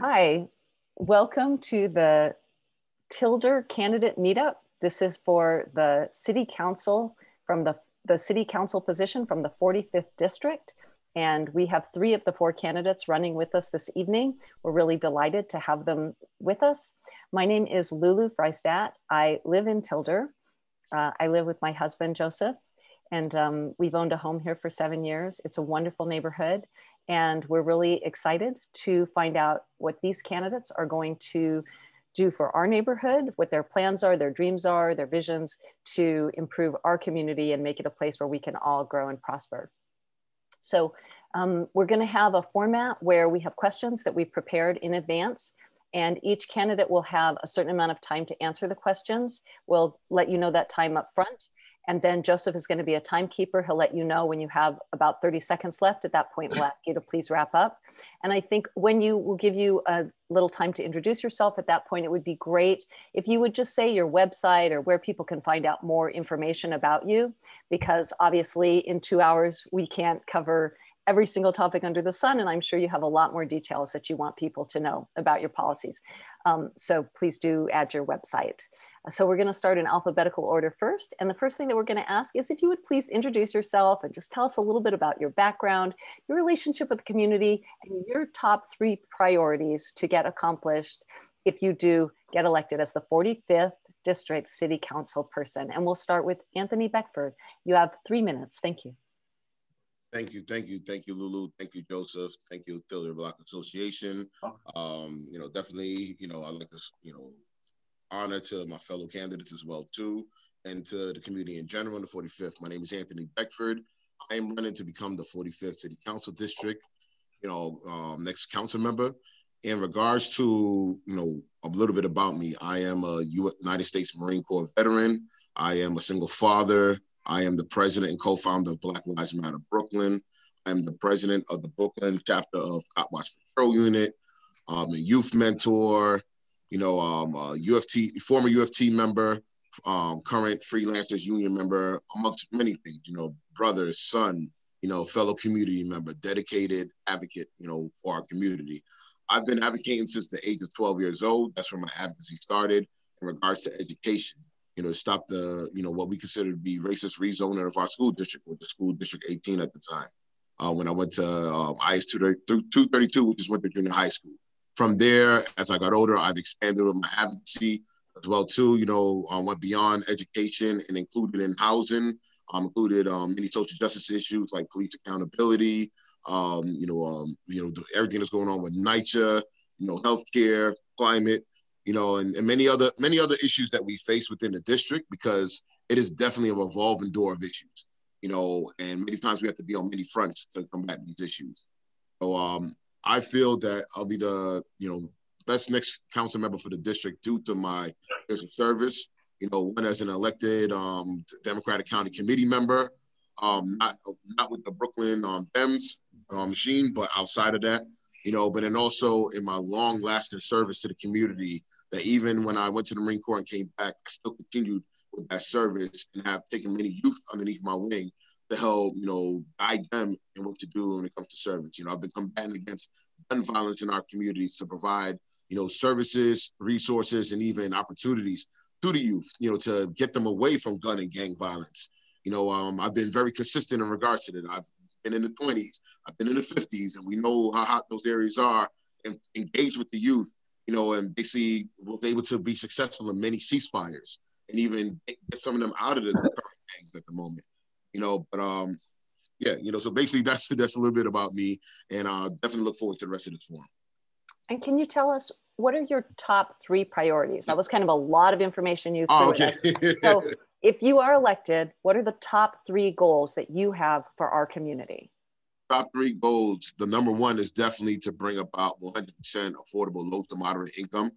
Hi, welcome to the Tilder candidate meetup. This is for the city council from the, the city council position from the 45th district. And we have three of the four candidates running with us this evening. We're really delighted to have them with us. My name is Lulu Freistat. I live in Tilder. Uh, I live with my husband, Joseph, and um, we've owned a home here for seven years. It's a wonderful neighborhood. And we're really excited to find out what these candidates are going to do for our neighborhood, what their plans are, their dreams are, their visions to improve our community and make it a place where we can all grow and prosper. So um, we're gonna have a format where we have questions that we've prepared in advance and each candidate will have a certain amount of time to answer the questions. We'll let you know that time up front. And then Joseph is going to be a timekeeper. He'll let you know when you have about 30 seconds left. At that point, we'll ask you to please wrap up. And I think when you will give you a little time to introduce yourself at that point, it would be great if you would just say your website or where people can find out more information about you, because obviously in two hours, we can't cover every single topic under the sun. And I'm sure you have a lot more details that you want people to know about your policies. Um, so please do add your website. So we're gonna start in alphabetical order first. And the first thing that we're gonna ask is if you would please introduce yourself and just tell us a little bit about your background, your relationship with the community, and your top three priorities to get accomplished if you do get elected as the 45th District City Council person. And we'll start with Anthony Beckford. You have three minutes, thank you. Thank you, thank you, thank you, Lulu. Thank you, Joseph. Thank you, Tilder Block Association. Um, you know, definitely, you know, I like to, you know, honor to my fellow candidates as well too, and to the community in general in the 45th. My name is Anthony Beckford. I am running to become the 45th City Council District, you know, um, next council member. In regards to, you know, a little bit about me, I am a United States Marine Corps veteran. I am a single father. I am the president and co-founder of Black Lives Matter Brooklyn. I'm the president of the Brooklyn chapter of Cop Watch Patrol Unit. I'm a youth mentor, you know, um, a UFT, former UFT member, um, current freelancers union member, amongst many things, you know, brother, son, you know, fellow community member, dedicated advocate, you know, for our community. I've been advocating since the age of 12 years old. That's where my advocacy started in regards to education, you know, stop the, you know, what we consider to be racist rezoning of our school district, with the school district 18 at the time. Uh, when I went to um, IS 232, which is Winthrop Junior High School from there, as I got older, I've expanded with my advocacy as well too. You know, um, went beyond education and included in housing, um, included um, many social justice issues like police accountability. Um, you know, um, you know everything that's going on with NYCHA, you know, healthcare, climate, you know, and, and many other many other issues that we face within the district because it is definitely a revolving door of issues. You know, and many times we have to be on many fronts to combat these issues. So um, I feel that I'll be the you know best next council member for the district due to my years of service. You know, one as an elected um, Democratic County Committee member, um, not not with the Brooklyn um, Dems um, machine, but outside of that, you know. But then also in my long-lasting service to the community, that even when I went to the Marine Corps and came back, I still continued with that service and have taken many youth underneath my wing to help, you know, guide them in what to do when it comes to service. You know, I've been combating against gun violence in our communities to provide, you know, services, resources, and even opportunities to the youth, you know, to get them away from gun and gang violence. You know, um, I've been very consistent in regards to that. I've been in the 20s, I've been in the 50s, and we know how hot those areas are and engage with the youth, you know, and basically was able to be successful in many ceasefires and even get some of them out of the current gangs at the moment you know, but um, yeah, you know, so basically that's that's a little bit about me, and I uh, definitely look forward to the rest of this forum. And can you tell us what are your top three priorities? That was kind of a lot of information you threw oh, okay. So, if you are elected, what are the top three goals that you have for our community? Top three goals. The number one is definitely to bring about 100% affordable, low to moderate income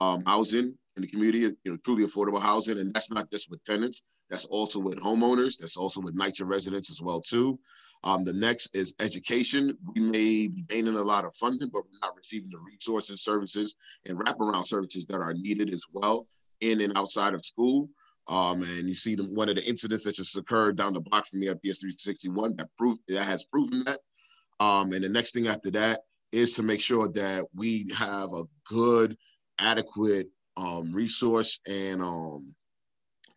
um, housing in the community. You know, truly affordable housing, and that's not just with tenants. That's also with homeowners. That's also with NYCHA residents as well too. Um, the next is education. We may be gaining a lot of funding, but we're not receiving the resources, services, and wraparound services that are needed as well in and outside of school. Um, and you see one of the incidents that just occurred down the block from me at PS 361 that proved that has proven that. Um, and the next thing after that is to make sure that we have a good, adequate um, resource and um,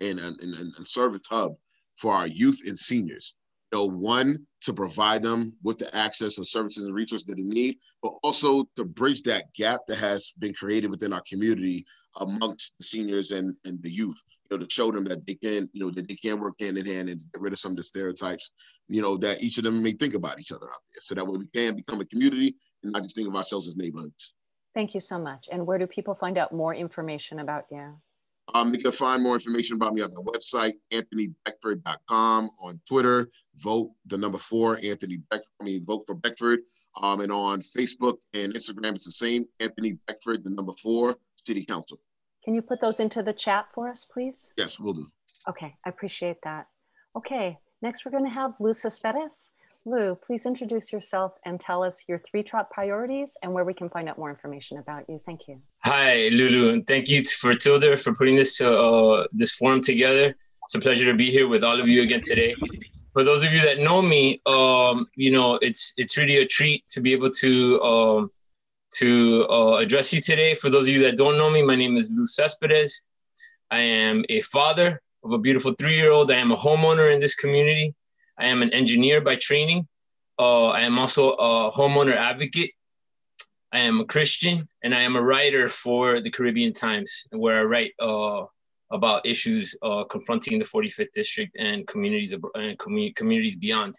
and, and, and, and service hub for our youth and seniors. You know, one to provide them with the access and services and resources that they need, but also to bridge that gap that has been created within our community amongst the seniors and, and the youth You know, to show them that they can, you know, that they can work hand in hand and get rid of some of the stereotypes, you know, that each of them may think about each other out there. So that way we can become a community and not just think of ourselves as neighborhoods. Thank you so much. And where do people find out more information about you? Um, you can find more information about me on my website, anthonybeckford.com, on Twitter, vote the number four, Anthony Beckford, I mean, vote for Beckford. Um, and on Facebook and Instagram, it's the same, Anthony Beckford, the number four, City Council. Can you put those into the chat for us, please? Yes, we'll do. Okay, I appreciate that. Okay, next we're going to have Lou Cespedes. Lou, please introduce yourself and tell us your three top priorities and where we can find out more information about you. Thank you. Hi, Lulu, and thank you for Tilder for putting this to uh, this forum together. It's a pleasure to be here with all of you again today. For those of you that know me, um, you know it's it's really a treat to be able to um, to uh, address you today. For those of you that don't know me, my name is Lou Cespedes. I am a father of a beautiful three year old. I am a homeowner in this community. I am an engineer by training. Uh, I am also a homeowner advocate. I am a Christian and I am a writer for the Caribbean Times, where I write uh, about issues uh, confronting the 45th district and communities and communities beyond.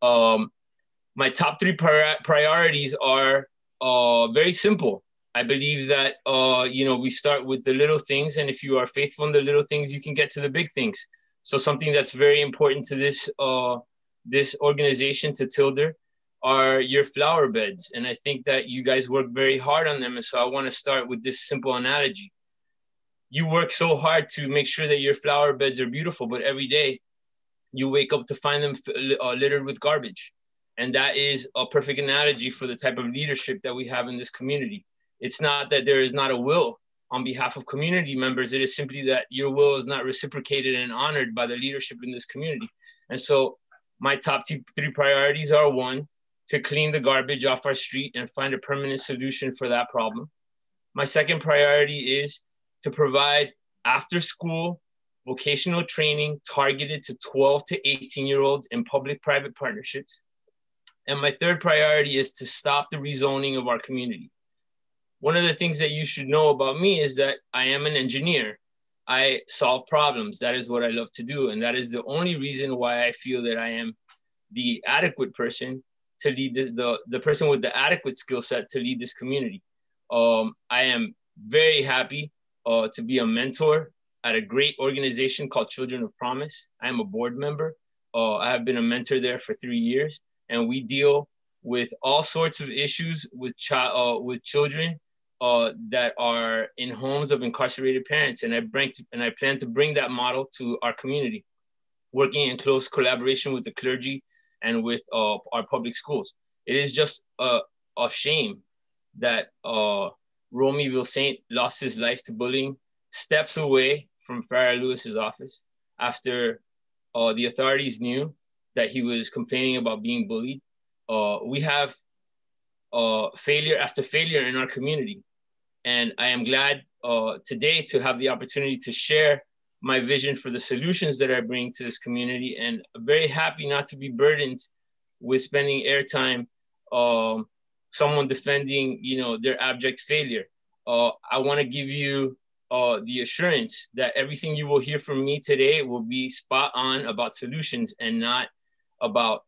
Um, my top three pri- priorities are uh, very simple. I believe that uh, you know we start with the little things, and if you are faithful in the little things, you can get to the big things. So something that's very important to this uh, this organization to Tilder are your flower beds, and I think that you guys work very hard on them. And so I want to start with this simple analogy. You work so hard to make sure that your flower beds are beautiful, but every day you wake up to find them uh, littered with garbage and that is a perfect analogy for the type of leadership that we have in this community. It's not that there is not a will on behalf of community members. It is simply that your will is not reciprocated and honored by the leadership in this community. And so my top two, three priorities are one, to clean the garbage off our street and find a permanent solution for that problem. My second priority is to provide after school vocational training targeted to 12 to 18 year olds in public private partnerships. And my third priority is to stop the rezoning of our community. One of the things that you should know about me is that I am an engineer. I solve problems. That is what I love to do. And that is the only reason why I feel that I am the adequate person to lead the, the, the person with the adequate skill set to lead this community. Um, I am very happy uh, to be a mentor at a great organization called Children of Promise. I am a board member. Uh, I have been a mentor there for three years and we deal with all sorts of issues with child uh, with children uh, that are in homes of incarcerated parents, and I bring to, and I plan to bring that model to our community, working in close collaboration with the clergy and with uh, our public schools. It is just a, a shame that uh, Romie Vilsaint lost his life to bullying steps away from Farah Louis's office after uh, the authorities knew that he was complaining about being bullied. Uh, we have uh, failure after failure in our community. And I am glad uh, today to have the opportunity to share my vision for the solutions that I bring to this community and very happy not to be burdened with spending airtime um, someone defending you know their abject failure. Uh, I want to give you uh, the assurance that everything you will hear from me today will be spot on about solutions and not about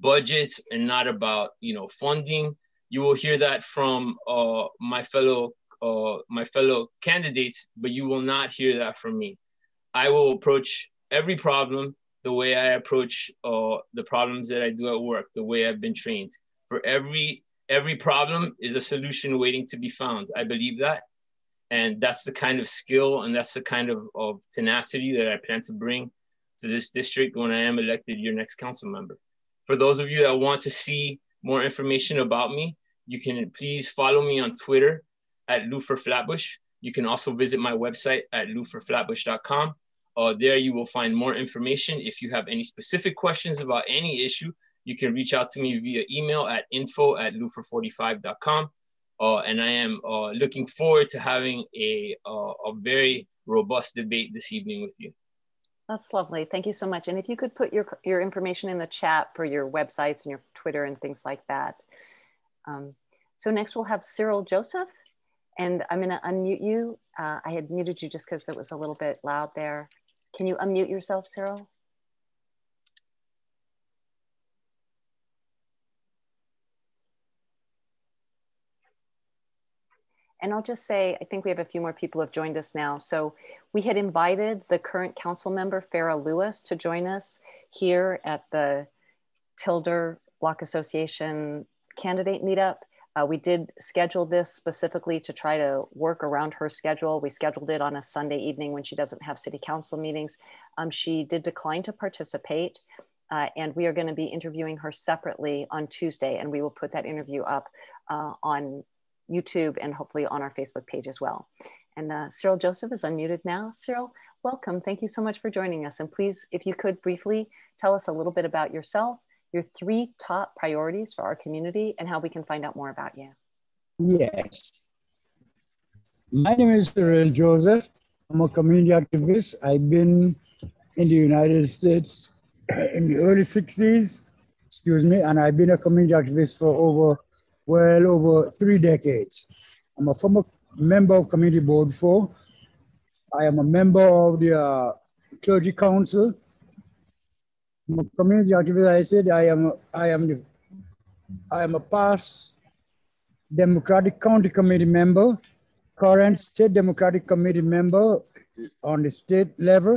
budgets and not about you know funding. You will hear that from uh, my fellow uh, my fellow candidates, but you will not hear that from me. I will approach every problem the way I approach uh, the problems that I do at work, the way I've been trained. For every every problem is a solution waiting to be found. I believe that, and that's the kind of skill and that's the kind of, of tenacity that I plan to bring to this district when I am elected your next council member. For those of you that want to see more information about me, you can please follow me on Twitter at Lufer Flatbush. You can also visit my website at louforflatbush.com. Uh, there you will find more information. If you have any specific questions about any issue, you can reach out to me via email at info at loufor45.com. Uh, and I am uh, looking forward to having a, uh, a very robust debate this evening with you. That's lovely. Thank you so much. And if you could put your, your information in the chat for your websites and your Twitter and things like that. Um, so next we'll have Cyril Joseph. And I'm going to unmute you. Uh, I had muted you just because it was a little bit loud there. Can you unmute yourself, Cyril? And I'll just say, I think we have a few more people have joined us now. So we had invited the current council member, Farah Louis, to join us here at the Tilder Block Association candidate meetup. Uh, we did schedule this specifically to try to work around her schedule. We scheduled it on a Sunday evening when she doesn't have city council meetings. Um, she did decline to participate. Uh, and we are going to be interviewing her separately on Tuesday, and we will put that interview up uh, on YouTube and hopefully on our Facebook page as well. And uh, Cyril Joseph is unmuted now. Cyril, welcome. Thank you so much for joining us. And please, if you could briefly tell us a little bit about yourself, your three top priorities for our community, and how we can find out more about you. Yes. My name is Cyril Joseph. I'm a community activist. I've been in the United States in the early 60s, excuse me, and I've been a community activist for over well over three decades. I'm a former member of Community Board 4. I am a member of the uh, Clergy Council. I'm a community activist. I said I am, I am, I am a past Democratic County Committee member, current State Democratic Committee member on the state level,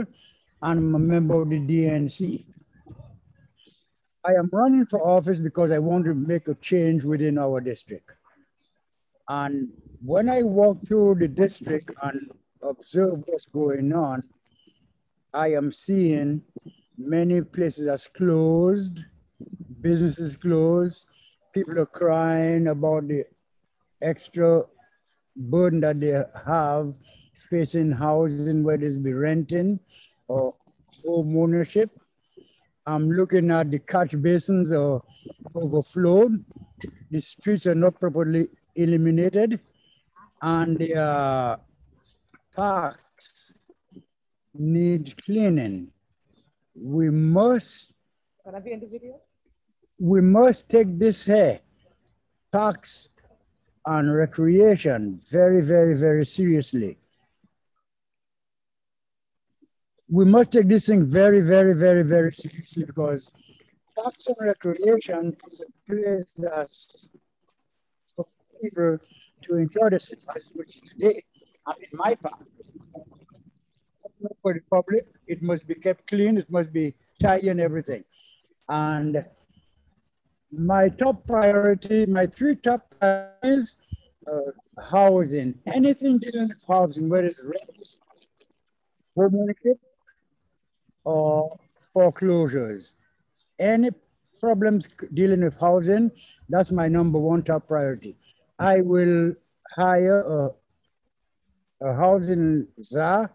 and I'm a member of the DNC. I am running for office because I want to make a change within our district. And when I walk through the district and observe what's going on, I am seeing many places are closed, businesses closed, people are crying about the extra burden that they have facing housing, whether it's be renting or home ownership. I'm looking at the catch basins are overflowed. The streets are not properly eliminated. And the uh, parks need cleaning. We must, Can I be in the video? we must take this here, parks and recreation very, very, very seriously we must take this thing very, very, very, very seriously because parks and recreation is a place that's for people to enjoy we see today. And in my park, for the public, it must be kept clean, it must be tidy and everything. And my top priority, my three top priorities, uh, housing, anything dealing with housing, whether it's rent, home ownership, or foreclosures. Any problems dealing with housing, that's my number one top priority. I will hire a, a housing czar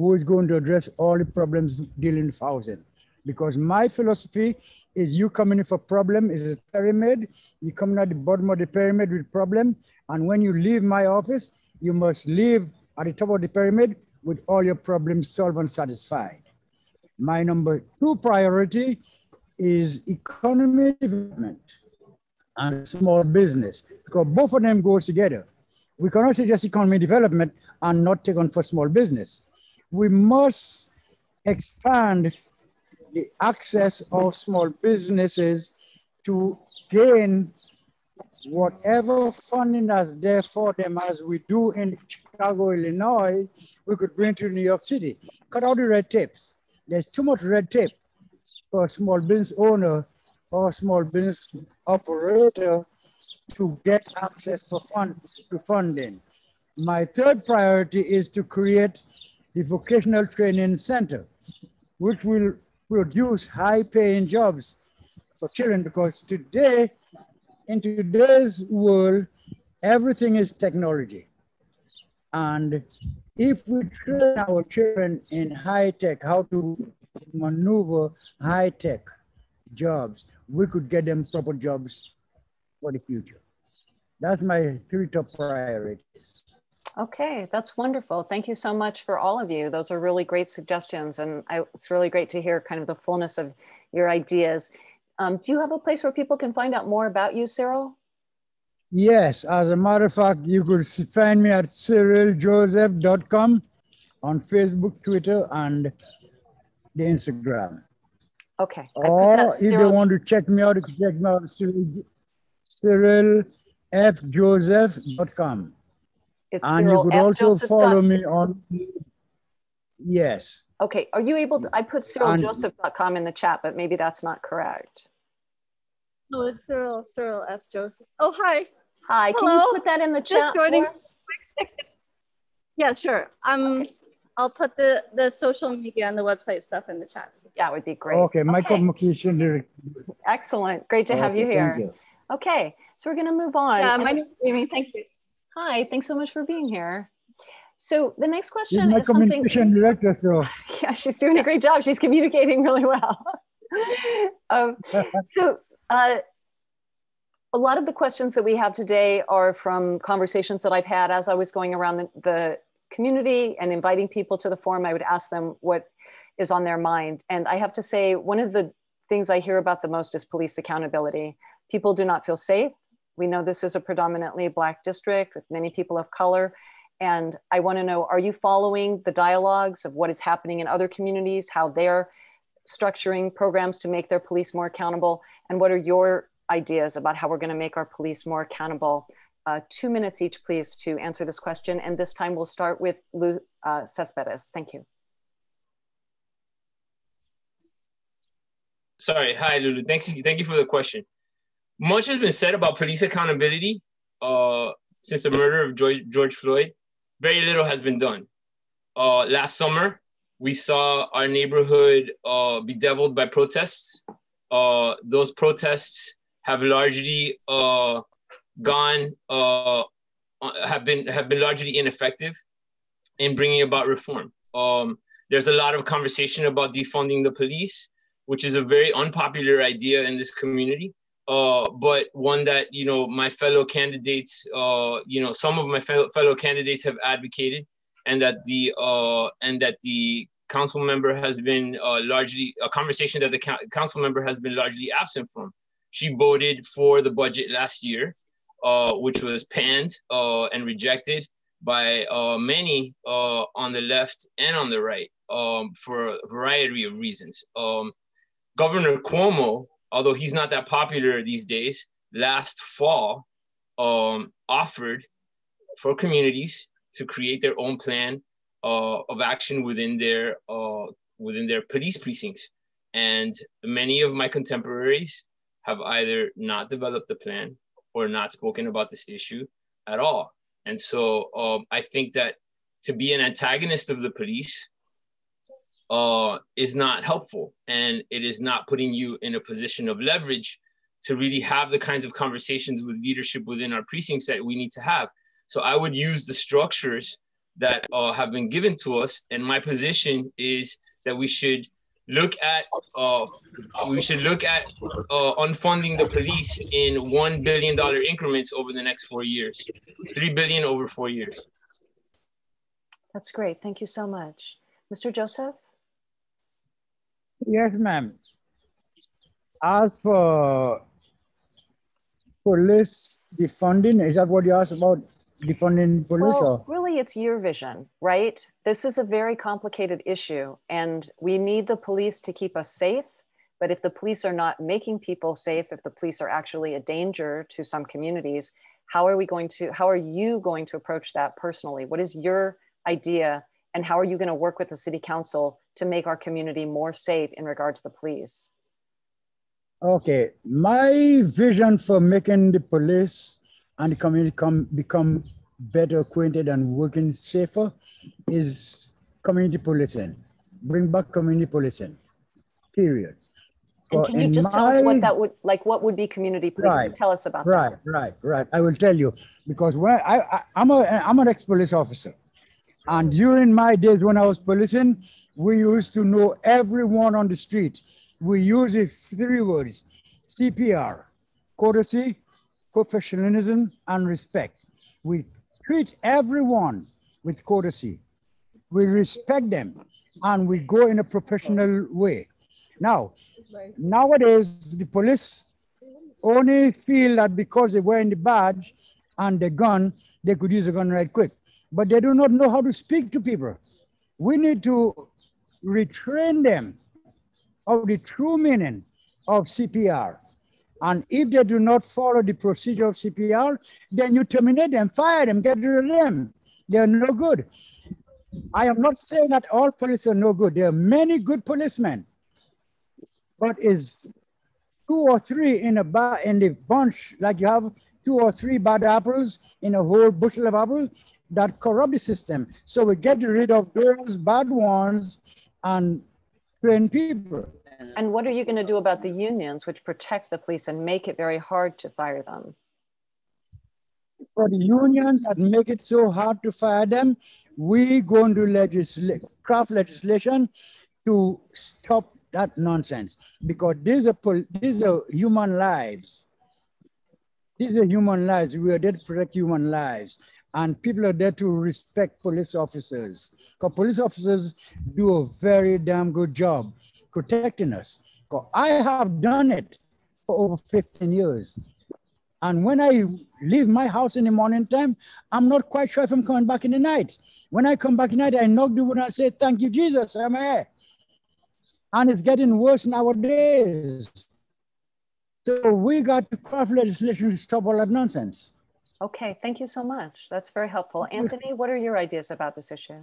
who is going to address all the problems dealing with housing. Because my philosophy is you coming in for a problem is a pyramid, you coming at the bottom of the pyramid with problem, and when you leave my office, you must leave at the top of the pyramid with all your problems solved and satisfied. My number two priority is economy development and small business because both of them goes together. We cannot say just economy development and not take on for small business. We must expand the access of small businesses to gain whatever funding that's there for them as we do in Chicago, Illinois, we could bring to New York City. Cut out the red tapes. There's too much red tape for a small business owner or small business operator to get access for fund, to funding. My third priority is to create the vocational training center, which will produce high paying jobs for children because today, in today's world, everything is technology. And if we train our children in high tech, how to maneuver high tech jobs, we could get them proper jobs for the future. That's my three top priorities. Okay, that's wonderful. Thank you so much for all of you. Those are really great suggestions. And I, it's really great to hear kind of the fullness of your ideas. Um, do you have a place where people can find out more about you, Cyril? Yes, as a matter of fact, you could find me at cyriljoseph.com on Facebook, Twitter, and the Instagram. Okay. Or if they want to check me out, you can check me out at cyrilfjoseph.com. It's and Cyril you could F. also Joseph follow dot- me on, yes. Okay, are you able to, I put cyriljoseph.com in the chat, but maybe that's not correct. No, it's Cyril, Cyril F. Joseph. Oh, hi. Hi, Hello. can you put that in the Just chat joining. for us? Yeah, sure. Um, I'll put the, the social media and the website stuff in the chat. That would be great. Okay, Michael communication director. Excellent. Great to have you here. thank you. Okay, so we're going to move on. Yeah, my name is Amy. Thank you. Hi, thanks so much for being here. So the next She's question my is something. director, so. Yeah, she's doing a great job. She's communicating really well. um, so uh, a lot of the questions that we have today are from conversations that I've had as I was going around the, the community and inviting people to the forum. I would ask them what is on their mind. And I have to say, one of the things I hear about the most is police accountability. People do not feel safe. We know this is a predominantly Black district with many people of color. And I want to know are you following the dialogues of what is happening in other communities, how they're structuring programs to make their police more accountable? And what are your ideas about how we're going to make our police more accountable? Uh, two minutes each, please, to answer this question. And this time we'll start with Lou uh, Cespedes. Thank you. Sorry. Hi, Lulu. Thanks. Thank you for the question. Much has been said about police accountability uh, since the murder of George, George Floyd. Very little has been done. Uh, last summer, we saw our neighborhood uh, bedeviled by protests. Uh, those protests have largely uh, gone, uh, have been have been largely ineffective in bringing about reform. Um, there's a lot of conversation about defunding the police which is a very unpopular idea in this community, uh, but one that you know my fellow candidates, uh, you know, some of my fellow, fellow candidates have advocated, and that the uh, and that the council member has been uh, largely a conversation that the co- council member has been largely absent from. She voted for the budget last year, uh, which was panned and rejected by many on the left and on the right um, for a variety of reasons. Um, Governor Cuomo, although he's not that popular these days, last fall um, offered for communities to create their own plan uh, of action within their uh, within their police precincts. And many of my contemporaries have either not developed a plan or not spoken about this issue at all. And so um, I think that to be an antagonist of the police uh, is not helpful and it is not putting you in a position of leverage to really have the kinds of conversations with leadership within our precincts that we need to have. So I would use the structures that uh, have been given to us. And my position is that we should look at uh, we should look at uh, unfunding the police in one billion dollar increments over the next four years, three billion over four years. That's great. Thank you so much. Mr. Joseph? Yes, ma'am. As for police defunding, is that what you asked about defunding police? Well, or? really, it's your vision, right? This is a very complicated issue, and we need the police to keep us safe. But if the police are not making people safe, if the police are actually a danger to some communities, how are we going to, how are you going to approach that personally? What is your idea, and how are you going to work with the city council to make our community more safe in regard to the police? Okay, my vision for making the police and the community come become better acquainted and working safer is community policing. Bring back community policing. Period. And can you just tell us what that would, like, what would be community policing? Right, Tell us about that. Right, right, right. I will tell you because when I, I I'm a I'm an ex-police officer, and during my days when I was policing, we used to know everyone on the street. We use three words: CPR, courtesy, professionalism, and respect. We treat everyone with courtesy. We respect them and we go in a professional way. Now, nowadays, the police only feel that because they're wearing the badge and the gun, they could use a gun right quick. But they do not know how to speak to people. We need to retrain them of the true meaning of CPR. And if they do not follow the procedure of CPR, then you terminate them, fire them, get rid of them. They're no good. I am not saying that all police are no good. There are many good policemen. But is two or three in a bar in the bunch, like you have two or three bad apples in a whole bushel of apples, that corrupt the system. So we get rid of those bad ones and train people. And what are you going to do about the unions, which protect the police and make it very hard to fire them? For the unions that make it so hard to fire them, we going to legislate, craft legislation to stop that nonsense because these are these are human lives. These are human lives. We are there to protect human lives, and people are there to respect police officers. Because police officers do a very damn good job protecting us. I have done it for over 15 years. And when I leave my house in the morning time, I'm not quite sure if I'm coming back in the night. When I come back the night, I knock the wood and I say, thank you, Jesus, I'm here. And it's getting worse nowadays. So we got to craft legislation to stop all that nonsense. Okay, thank you so much. That's very helpful. Anthony, what are your ideas about this issue?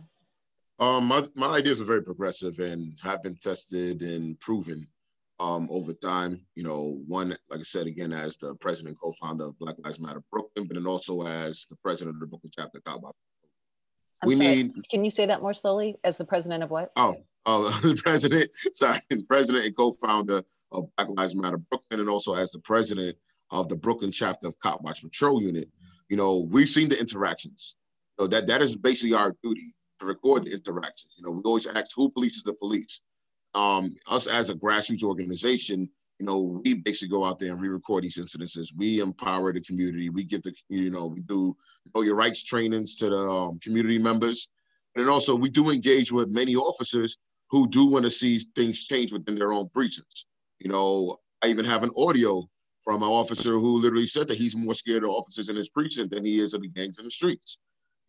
Um, my, my ideas are very progressive and have been tested and proven um, over time. You know, one, like I said, again, as the president and co-founder of Black Lives Matter Brooklyn, but then also as the president of the Brooklyn chapter Kaba. we sorry. need. Can you say that more slowly? As the president of what? Oh, oh, the president. Sorry, the president and co-founder of Black Lives Matter Brooklyn, and also as the president of the Brooklyn chapter of Cop Watch Patrol Unit. You know, we've seen the interactions. So that that is basically our duty to record the interactions. You know, we always ask who polices the police. Um, us as a grassroots organization, you know, we basically go out there and re-record these incidences. We empower the community. We give the, you know, we do know your rights trainings to the um, community members. And also we do engage with many officers who do want to see things change within their own precincts. You know, I even have an audio from an officer who literally said that he's more scared of officers in his precinct than he is of the gangs in the streets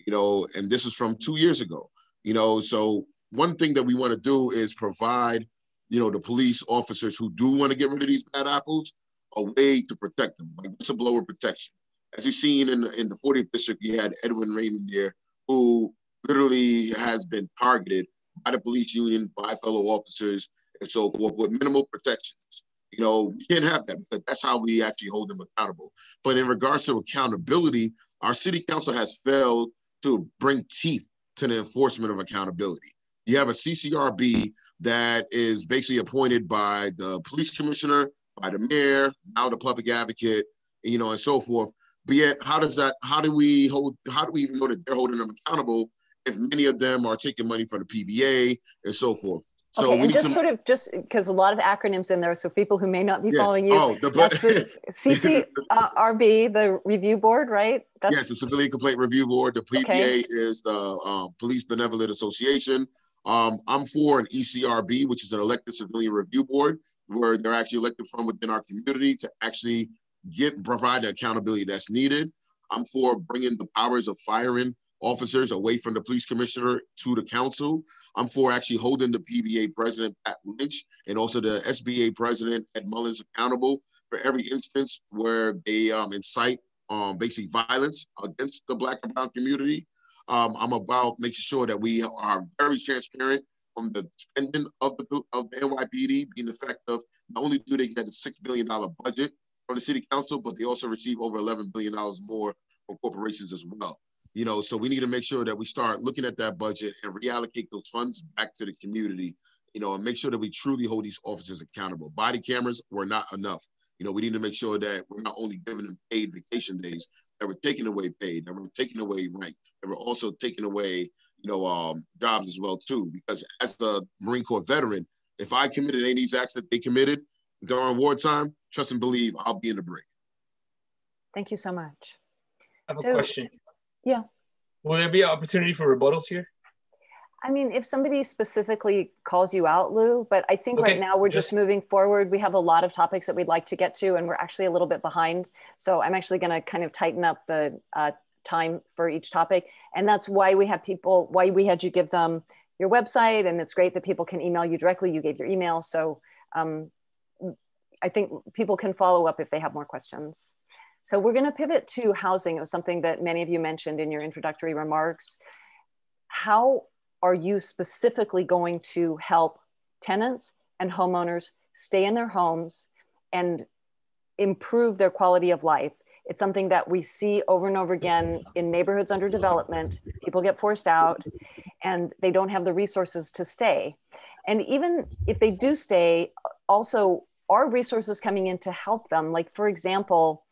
you know, and this is from two years ago, you know. So one thing that we want to do is provide, you know, the police officers who do want to get rid of these bad apples a way to protect them, like whistleblower protection. As you've seen in in the 40th district, you had Edwin Raymond there, who literally has been targeted by the police union, by fellow officers, and so forth with minimal protections. You know, we can't have that because that's how we actually hold them accountable. But in regards to accountability, our city council has failed to bring teeth to the enforcement of accountability. You have a CCRB that is basically appointed by the police commissioner, by the mayor, now the public advocate, you know, and so forth. But yet, how does that? How do we hold? How do we even know that they're holding them accountable if many of them are taking money from the PBA and so forth? So okay, and just some... sort of just because a lot of acronyms in there, so people who may not be yeah. following you, oh, the, the CCRB, the review board, right? That's... Yes, the Civilian Complaint Review Board. The PBA okay. is the um, Police Benevolent Association. Um, I'm for an ECRB, which is an elected civilian review board, where they're actually elected from within our community to actually get provide the accountability that's needed. I'm for bringing the powers of firing officers away from the police commissioner to the council. I'm for actually holding the PBA president, Pat Lynch, and also the SBA president, Ed Mullins, accountable for every instance where they um, incite um, basically violence against the Black and Brown community. Um, I'm about making sure that we are very transparent on the spending of the of the NYPD, being effective. not only do they get a six billion dollar budget from the city council, but they also receive over 11 billion dollars more from corporations as well. You know, so we need to make sure that we start looking at that budget and reallocate those funds back to the community, you know, and make sure that we truly hold these officers accountable. Body cameras were not enough. You know, we need to make sure that we're not only giving them paid vacation days, that we're taking away paid, that we're taking away rank, that we're also taking away, you know, um, jobs as well too. Because as a Marine Corps veteran, if I committed any of these acts that they committed during wartime, trust and believe I'll be in the break. Thank you so much. I have So- a question. Yeah. Will there be an opportunity for rebuttals here? I mean, if somebody specifically calls you out, Lou, but I think right now we're just just- moving forward. We have a lot of topics that we'd like to get to, and we're actually a little bit behind. So I'm actually going to kind of tighten up the uh, time for each topic. And that's why we have people, why we had you give them your website. And it's great that people can email you directly. You gave your email. So um, I think people can follow up if they have more questions. So we're going to pivot to housing. It was something that many of you mentioned in your introductory remarks. How are you specifically going to help tenants and homeowners stay in their homes and improve their quality of life? It's something that we see over and over again in neighborhoods under development. People get forced out and they don't have the resources to stay. And even if they do stay, also are resources coming in to help them? Like, for example,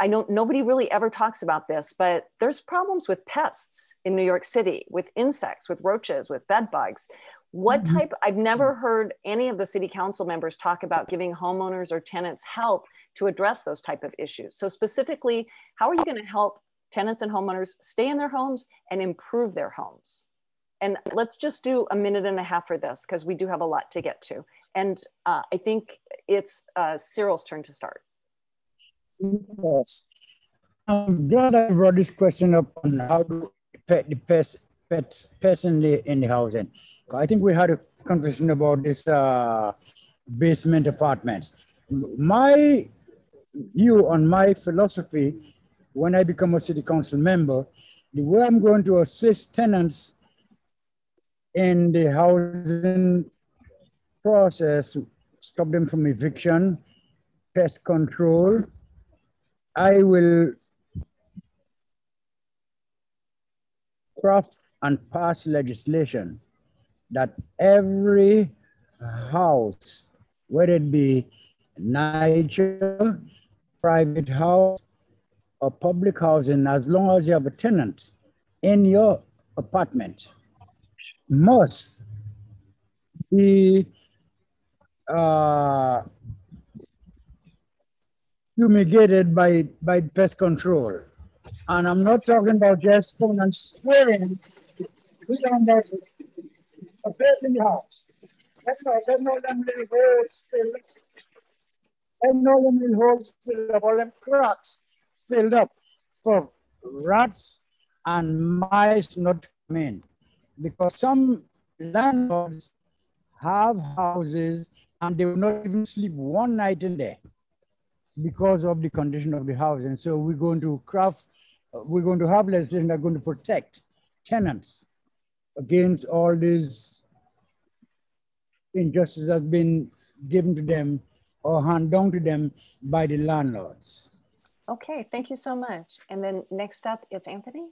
I know nobody really ever talks about this, but there's problems with pests in New York City, with insects, with roaches, with bed bugs. What Mhm. type, I've never heard any of the city council members talk about giving homeowners or tenants help to address those type of issues. So specifically, how are you gonna help tenants and homeowners stay in their homes and improve their homes? And let's just do a minute and a half for this because we do have a lot to get to. And uh, I think it's uh, Cyril's turn to start. Yes. I'm glad I brought this question up on how to pet the pets, pets, the, in the housing. I think we had a conversation about this uh, basement apartments. My view on my philosophy, when I become a city council member, the way I'm going to assist tenants in the housing process, stop them from eviction, pest control, I will craft and pass legislation that every house, whether it be NYCHA, private house, or public housing, as long as you have a tenant in your apartment, must be uh, fumigated by, by pest control. And I'm not talking about just going and spraying. We're talking about a pest in the house. Let's know, let's know them little holes filled up. Let's know them holes filled up, all them cracks filled up for rats and mice not come in. Because some landlords have houses and they will not even sleep one night in there because of the condition of the house. And so we're going to craft, uh, we're going to have legislation that are going to protect tenants against all these injustice that's been given to them or hand down to them by the landlords. Okay, thank you so much. And then next up, it's Anthony.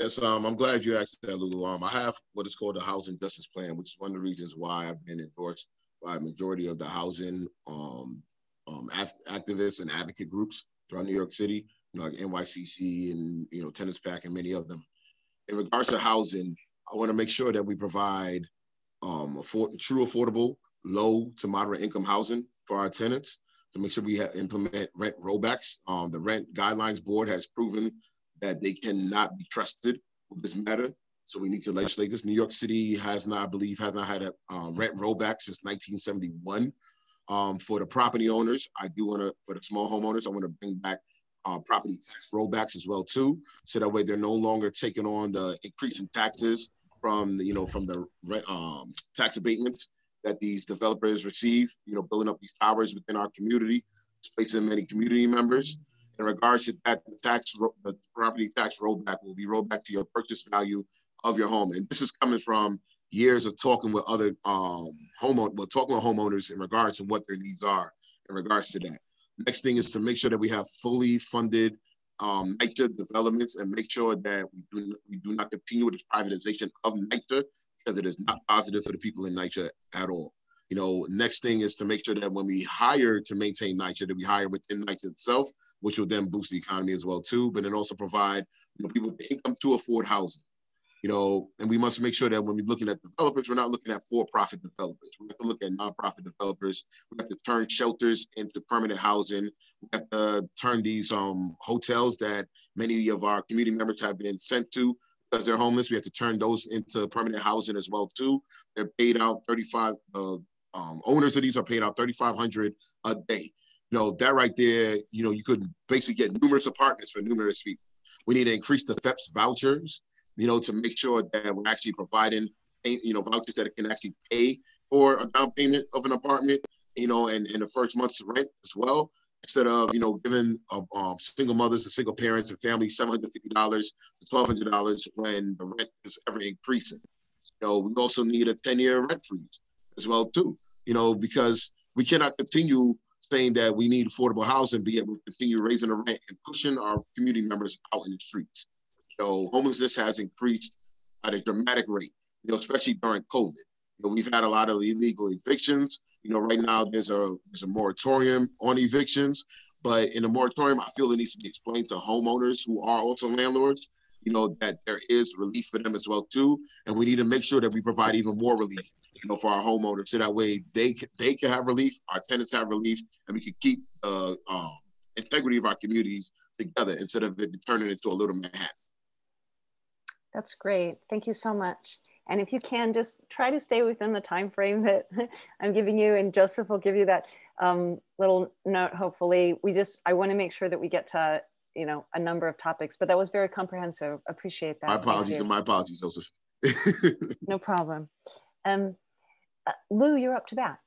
Yes, um, I'm glad you asked that, Lulu. Um, I have what is called a housing justice plan, which is one of the reasons why I've been endorsed by majority of the housing um, um, act- activists and advocate groups throughout New York City, you know, like NYCC and you know Tenants PAC and many of them. In regards to housing, I want to make sure that we provide um, afford- true affordable, low to moderate income housing for our tenants. To make sure we ha- implement rent rollbacks. Um, the Rent Guidelines Board has proven that they cannot be trusted with this matter. So we need to legislate this. New York City has not, I believe, has not had a um, rent rollback since 1971. Um, for the property owners, I do want to, for the small homeowners, I want to bring back uh, property tax rollbacks as well too. So that way they're no longer taking on the increase in taxes from the, you know, from the rent, um, tax abatements that these developers receive, you know, building up these towers within our community, displacing many community members in regards to that, the tax, the property tax rollback will be rolled back to your purchase value of your home. And this is coming from years of talking with other um, homeowners, well, talking with homeowners in regards to what their needs are in regards to that. Next thing is to make sure that we have fully funded um, NYCHA developments and make sure that we do, we do not continue with this privatization of NYCHA because it is not positive for the people in NYCHA at all. You know, next thing is to make sure that when we hire to maintain NYCHA, that we hire within NYCHA itself, which will then boost the economy as well too, but then also provide you know, people with income to afford housing. You know, and we must make sure that when we're looking at developers, we're not looking at for-profit developers. We have to look at nonprofit developers. We have to turn shelters into permanent housing. We have to turn these um, hotels that many of our community members have been sent to because they're homeless. We have to turn those into permanent housing as well too. They're paid out 35. Uh, um, owners of these are paid out 3,500 a day. You know that right there. You know you could basically get numerous apartments for numerous people. We need to increase the FEPS vouchers you know, to make sure that we're actually providing, you know, vouchers that can actually pay for a down payment of an apartment, you know, and, and the first month's rent as well, instead of, you know, giving uh, um, single mothers and single parents and families $750 to $1,200 when the rent is ever increasing. You know, we also need a 10-year rent freeze as well, too, you know, because we cannot continue saying that we need affordable housing, be able to continue raising the rent and pushing our community members out in the streets you know, homelessness has increased at a dramatic rate, you know, especially during COVID. You know, we've had a lot of illegal evictions. You know, right now there's a there's a moratorium on evictions, but in the moratorium, I feel it needs to be explained to homeowners who are also landlords. You know that there is relief for them as well too, and we need to make sure that we provide even more relief. You know, for our homeowners, so that way they can, they can have relief, our tenants have relief, and we can keep the uh, integrity of our communities together instead of it turning into a little Manhattan. That's great. Thank you so much. And if you can, just try to stay within the time frame that I'm giving you, and Joseph will give you that um, little note. Hopefully, we just I want to make sure that we get to you know a number of topics, but that was very comprehensive. Appreciate that. My apologies and my apologies, Joseph. no problem. Um, uh, Lou, you're up to bat.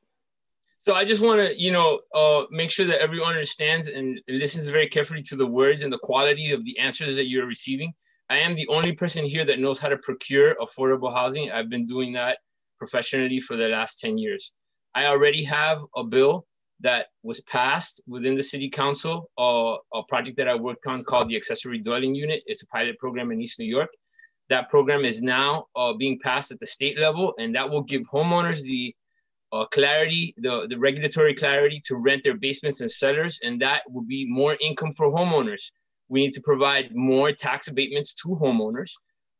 So I just want to, you know, uh, make sure that everyone understands and listens very carefully to the words and the quality of the answers that you're receiving. I am the only person here that knows how to procure affordable housing. I've been doing that professionally for the last 10 years. I already have a bill that was passed within the city council, uh, a project that I worked on called the accessory dwelling unit. It's a pilot program in East New York. That program is now uh, being passed at the state level, and that will give homeowners the uh, clarity, the, the regulatory clarity to rent their basements and cellars, and that will be more income for homeowners. We need to provide more tax abatements to homeowners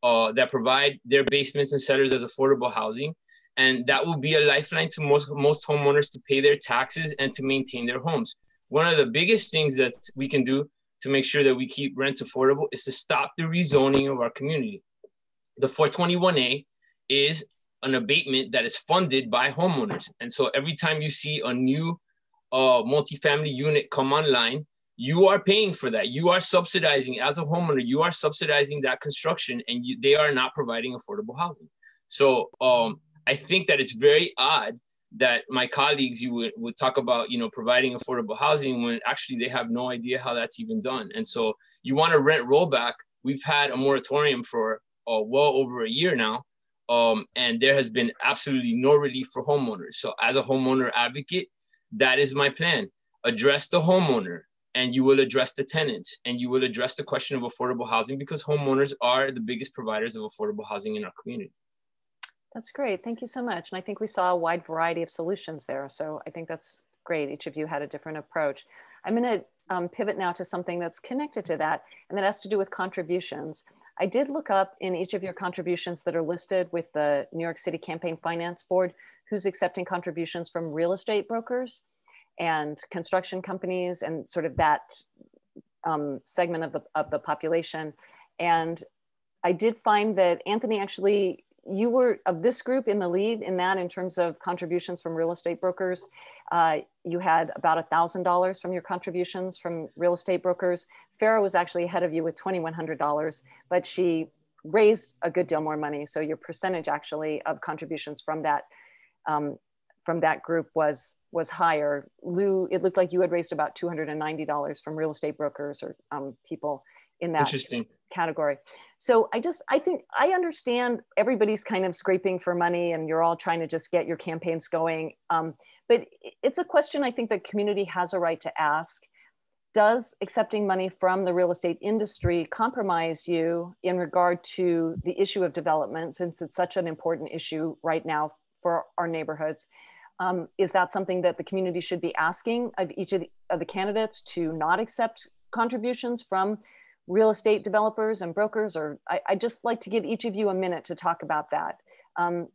uh, that provide their basements and cellars as affordable housing. And that will be a lifeline to most, most homeowners to pay their taxes and to maintain their homes. One of the biggest things that we can do to make sure that we keep rents affordable is to stop the rezoning of our community. The 421A is an abatement that is funded by homeowners. And so every time you see a new uh, multifamily unit come online, you are paying for that. You are subsidizing as a homeowner. You are subsidizing that construction, and you, they are not providing affordable housing. So um, I think that it's very odd that my colleagues you would, would talk about you know providing affordable housing when actually they have no idea how that's even done. And so you want to rent rollback. We've had a moratorium for uh, well over a year now, um, and there has been absolutely no relief for homeowners. So as a homeowner advocate, that is my plan. Address the homeowner and you will address the tenants and you will address the question of affordable housing because homeowners are the biggest providers of affordable housing in our community. That's great. Thank you so much. And I think we saw a wide variety of solutions there. So I think that's great. Each of you had a different approach. I'm going to um, pivot now to something that's connected to that, and that has to do with contributions. I did look up in each of your contributions that are listed with the New York City Campaign Finance Board who's accepting contributions from real estate brokers and construction companies and sort of that um, segment of the, of the population. And I did find that Anthony actually, you were of this group in the lead in that in terms of contributions from real estate brokers. Uh, you had about a $1,000 from your contributions from real estate brokers. Farah was actually ahead of you with $2,100, but she raised a good deal more money. So your percentage actually of contributions from that um, from that group was was higher. Lou, it looked like you had raised about $290 from real estate brokers or um, people in that Interesting. category. So I just, I think, I understand everybody's kind of scraping for money and you're all trying to just get your campaigns going. Um, but it's a question I think the community has a right to ask. Does accepting money from the real estate industry compromise you in regard to the issue of development, since it's such an important issue right now for our neighborhoods? Um, is that something that the community should be asking of each of the, of the candidates to not accept contributions from real estate developers and brokers, or I, I just like to give each of you a minute to talk about that. Um,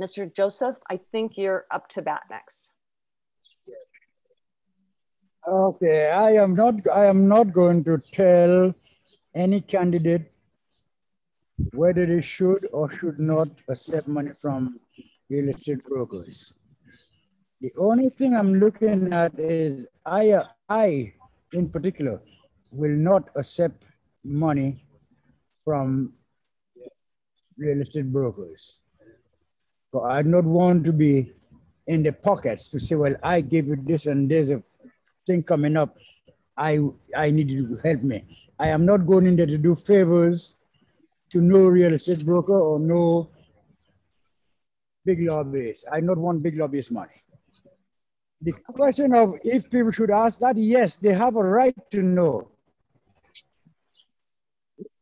Mr. Joseph, I think you're up to bat next. Okay, I am not. I am not going to tell any candidate whether they should or should not accept money from real estate brokers. The only thing I'm looking at is I, I in particular, will not accept money from real estate brokers. I do not want to be in the pockets to say, well, I gave you this and there's a thing coming up. I, I need you to help me. I am not going in there to do favors to no real estate broker or no big lobbyists. I don't want big lobbyist money. The question of if people should ask that, yes, they have a right to know.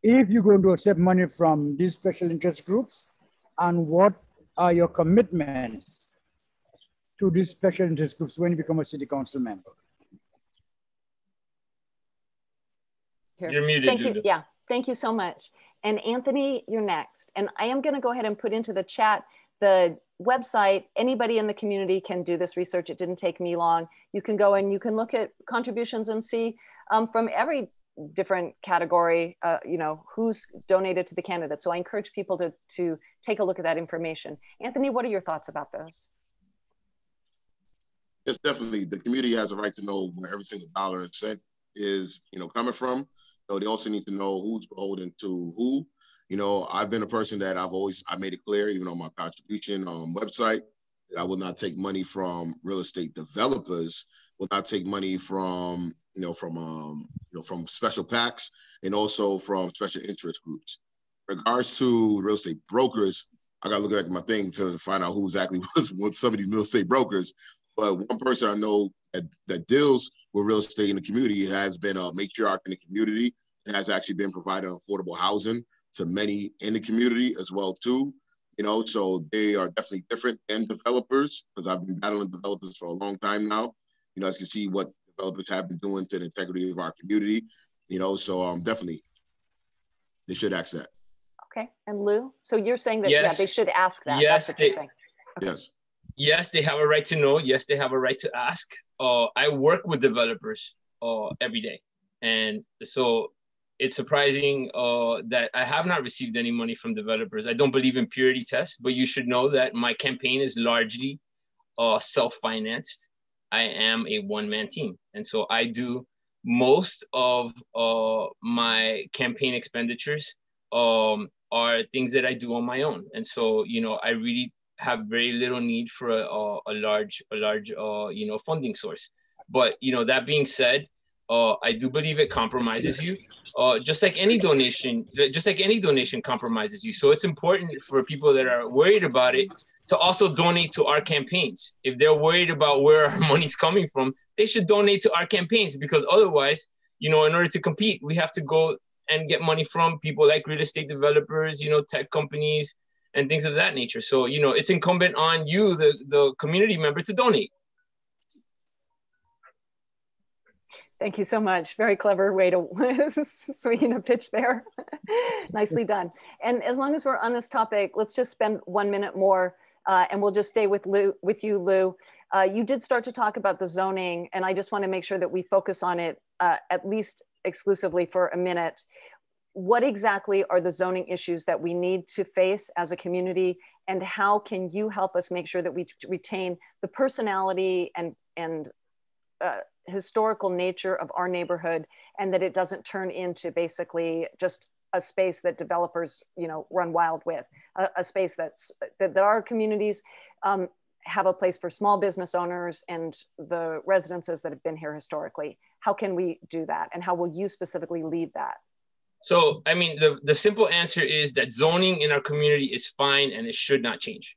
If you're going to accept money from these special interest groups, and what are your commitments to these special interest groups when you become a city council member? Here. You're muted. Thank you. Yeah, thank you so much. And Anthony, you're next. And I am going to go ahead and put into the chat the website. Anybody in the community can do this research. It didn't take me long. You can go and you can look at contributions and see um, from every different category, uh, you know, who's donated to the candidate. So I encourage people to, to take a look at that information. Anthony, what are your thoughts about this? Yes, definitely. The community has a right to know where every single dollar and cent is, you know, coming from. So they also need to know who's beholden to who. You know, I've been a person that I've always I made it clear, even on my contribution um, website, that I will not take money from real estate developers. Will not take money from you know from um, you know from special packs and also from special interest groups. In regards to real estate brokers, I got to look at my thing to find out who exactly was with some of these real estate brokers. But one person I know that, that deals with real estate in the community has been a matriarch in the community has actually been providing affordable housing to many in the community as well too. You know, so they are definitely different than developers because I've been battling developers for a long time now. You know, as you can see what developers have been doing to the integrity of our community. You know, so um, definitely they should ask that. Okay, and Lou, so you're saying that yes. yeah, they should ask that. Yes, they, okay. yes. Yes, they have a right to know. Yes, they have a right to ask. Uh, I work with developers uh, every day, and so it's surprising uh, that I have not received any money from developers. I don't believe in purity tests, but you should know that my campaign is largely uh, self-financed. I am a one-man team, and so I do most of uh, my campaign expenditures um, are things that I do on my own. And so, you know, I really have very little need for a, a, a large, a large, uh, you know, funding source. But you know, that being said, uh, I do believe it compromises you uh, just like any donation, just like any donation compromises you. So it's important for people that are worried about it to also donate to our campaigns. If they're worried about where our money's coming from, they should donate to our campaigns because otherwise, you know, in order to compete, we have to go and get money from people like real estate developers, you know, tech companies and things of that nature. So, you know, it's incumbent on you, the, the community member, to donate. Thank you so much. Very clever way to swing a pitch there. Nicely done. And as long as we're on this topic, let's just spend one minute more uh, and we'll just stay with Lou, with you, Lou. Uh, you did start to talk about the zoning and I just wanna make sure that we focus on it uh, at least exclusively for a minute. What exactly are the zoning issues that we need to face as a community and how can you help us make sure that we retain the personality and, and uh, historical nature of our neighborhood and that it doesn't turn into basically just a space that developers you know run wild with a, a space that's that, that our communities um, have a place for small business owners and the residences that have been here historically. How can we do that and how will you specifically lead that? So i mean the, the simple answer is that zoning in our community is fine and it should not change.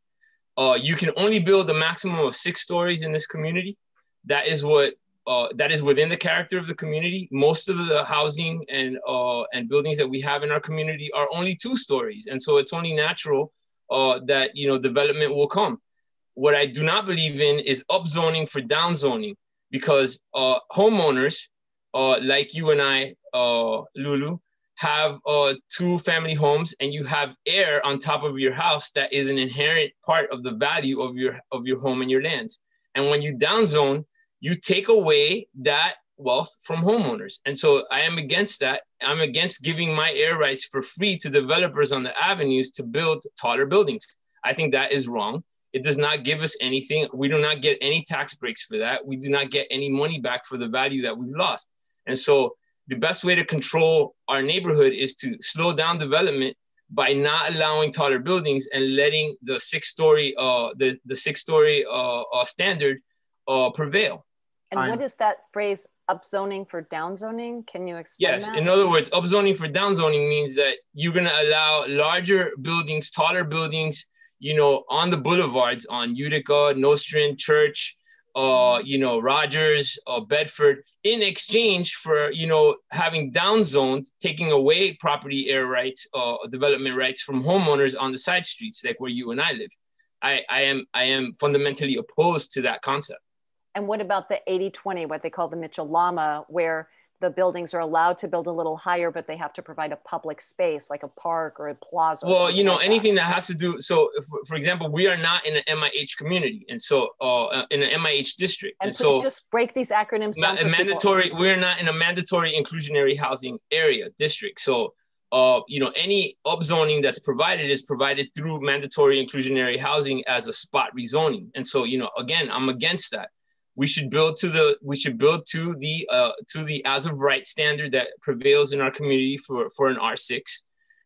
Uh, you can only build a maximum of six stories in this community. That is what uh, that is within the character of the community. Most of the housing and uh, and buildings that we have in our community are only two stories, and so it's only natural uh, that you know development will come. What I do not believe in is upzoning for downzoning, because uh, homeowners uh, like you and I uh, Lulu, have two family homes and you have air on top of your house that is an inherent part of the value of your of your home and your land. And when you downzone, you take away that wealth from homeowners. And so I am against that. I'm against giving my air rights for free to developers on the avenues to build taller buildings. I think that is wrong. It does not give us anything. We do not get any tax breaks for that. We do not get any money back for the value that we've lost. And so the best way to control our neighborhood is to slow down development by not allowing taller buildings and letting the six story uh the, the six story uh, uh standard uh prevail. And I'm, what is that phrase upzoning for downzoning? Can you explain yes, that? in other words, upzoning for downzoning means that you're gonna allow larger buildings, taller buildings, you know, on the boulevards on Utica, Nostrand, Church, uh, you know, Rogers, uh, Bedford, in exchange for, you know, having downzoned, taking away property air rights, uh, development rights from homeowners on the side streets, like where you and I live. I, I am I am fundamentally opposed to that concept. And what about the 80-20, what they call the Mitchell-Lama, where the buildings are allowed to build a little higher, but they have to provide a public space like a park or a plaza. Well, you know, like anything that. that. has to do. So, for, for, example, we are not in an MIH community, and so uh, in an MIH district, and, and so just break these acronyms. Ma- mandatory. We are not in a mandatory inclusionary housing area district. So, uh, you know, any upzoning that's provided is provided through mandatory inclusionary housing as a spot rezoning. And so, you know, again, I'm against that we should build to the we should build to the uh, to the as of right standard that prevails in our community for for an R6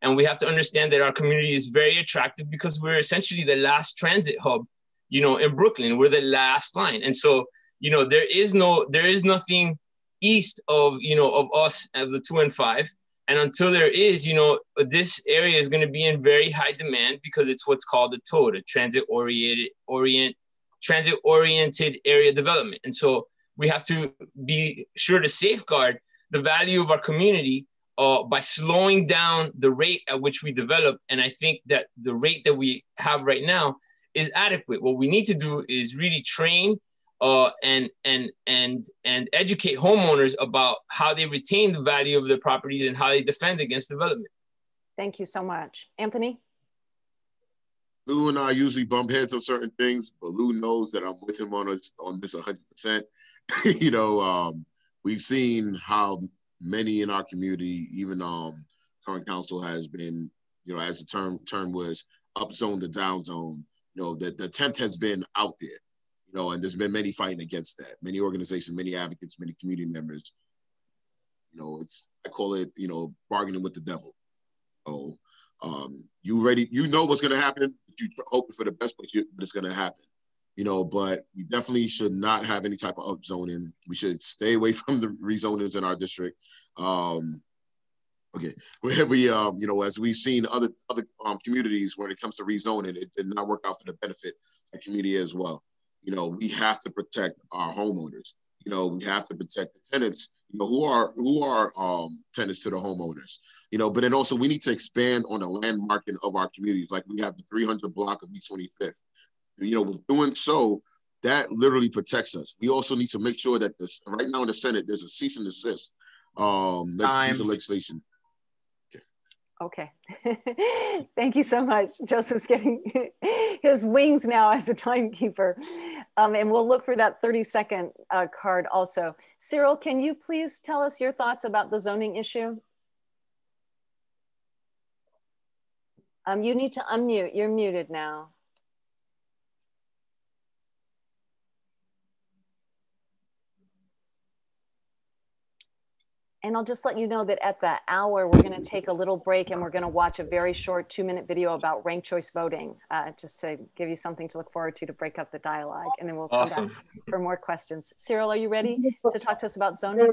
and we have to understand that our community is very attractive because we're essentially the last transit hub you know in Brooklyn. We're the last line. And so you know there is no there is nothing east of you know of us of the 2 and 5 and until there is you know this area is going to be in very high demand because it's what's called a TOD a transit oriented orient transit oriented area development. And so we have to be sure to safeguard the value of our community uh, by slowing down the rate at which we develop. And I think that the rate that we have right now is adequate. What we need to do is really train uh, and and and and educate homeowners about how they retain the value of their properties and how they defend against development. Thank you so much, Anthony. Lou and I usually bump heads on certain things, but Lou knows that I'm with him on this on this 100. percent You know, um, we've seen how many in our community, even um, current council has been, you know, as the term term was up zone to down zone. You know, that the attempt has been out there. You know, and there's been many fighting against that. Many organizations, many advocates, many community members. You know, it's I call it, you know, bargaining with the devil. So um, you ready? You know what's going to happen. You hoping for the best, but, you, but it's going to happen. You know, but we definitely should not have any type of upzoning. We should stay away from the rezonings in our district. Um, okay, we, we um, you know, as we've seen other other um, communities when it comes to rezoning, it did not work out for the benefit of the community as well. You know, we have to protect our homeowners. You know, we have to protect the tenants you know, who are who are um, tenants to the homeowners, you know, but then also we need to expand on the landmarking of our communities. Like we have the 300 block of East 25th. You know, with doing so, that literally protects us. We also need to make sure that this right now in the Senate, there's a cease and desist um, piece of legislation Okay. Thank you so much. Joseph's getting his wings now as a timekeeper. Um, and we'll look for that 30 second uh, card also. Cyril, can you please tell us your thoughts about the zoning issue? Um, you need to unmute. You're muted now. And I'll just let you know that at the hour, we're going to take a little break and we're going to watch a very short two minute video about ranked choice voting, uh, just to give you something to look forward to to break up the dialogue. And then we'll come awesome. back for more questions. Cyril, are you ready to talk to us about zoning?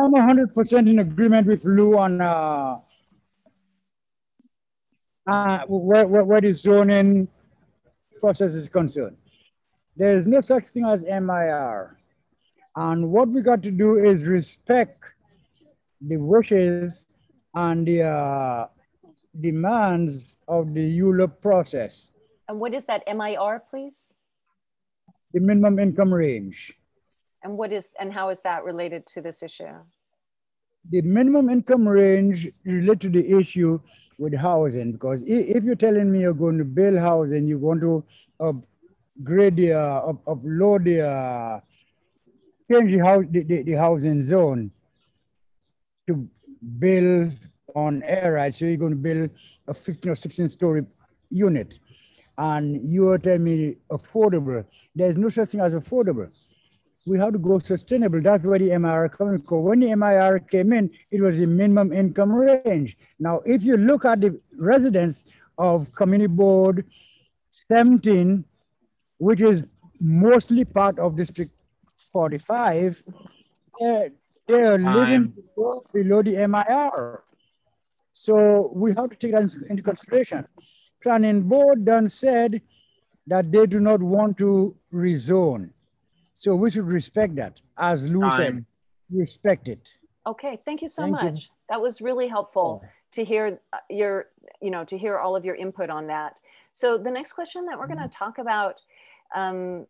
I'm 100% in agreement with Lou on uh, uh, where, where, where the zoning process is concerned. There is no such thing as MIR. And what we got to do is respect the wishes and the uh, demands of the ULURP process. And what is that MIR, please? The minimum income range. And what is and how is that related to this issue? the minimum income range related to the issue with housing because if you're telling me you're going to build housing, you're going to upgrade the, uh, up, upload the, uh, change the, house, the, the, the housing zone to build on air, right? So you're going to build a 15 or 16 story unit. And you are telling me affordable. There's no such thing as affordable. We have to go sustainable. That's where the MIR coming from. When the MIR came in, it was the minimum income range. Now, if you look at the residents of Community Board 17, which is mostly part of District 45, they're, they're living below the MIR. So we have to take that into consideration. Planning board then said that they do not want to rezone. So we should respect that. As Lou Time. said, respect it. Okay, thank you so thank much. You. That was really helpful to hear uh, your, you know, to hear all of your input on that. So the next question that we're going to mm-hmm. talk about um,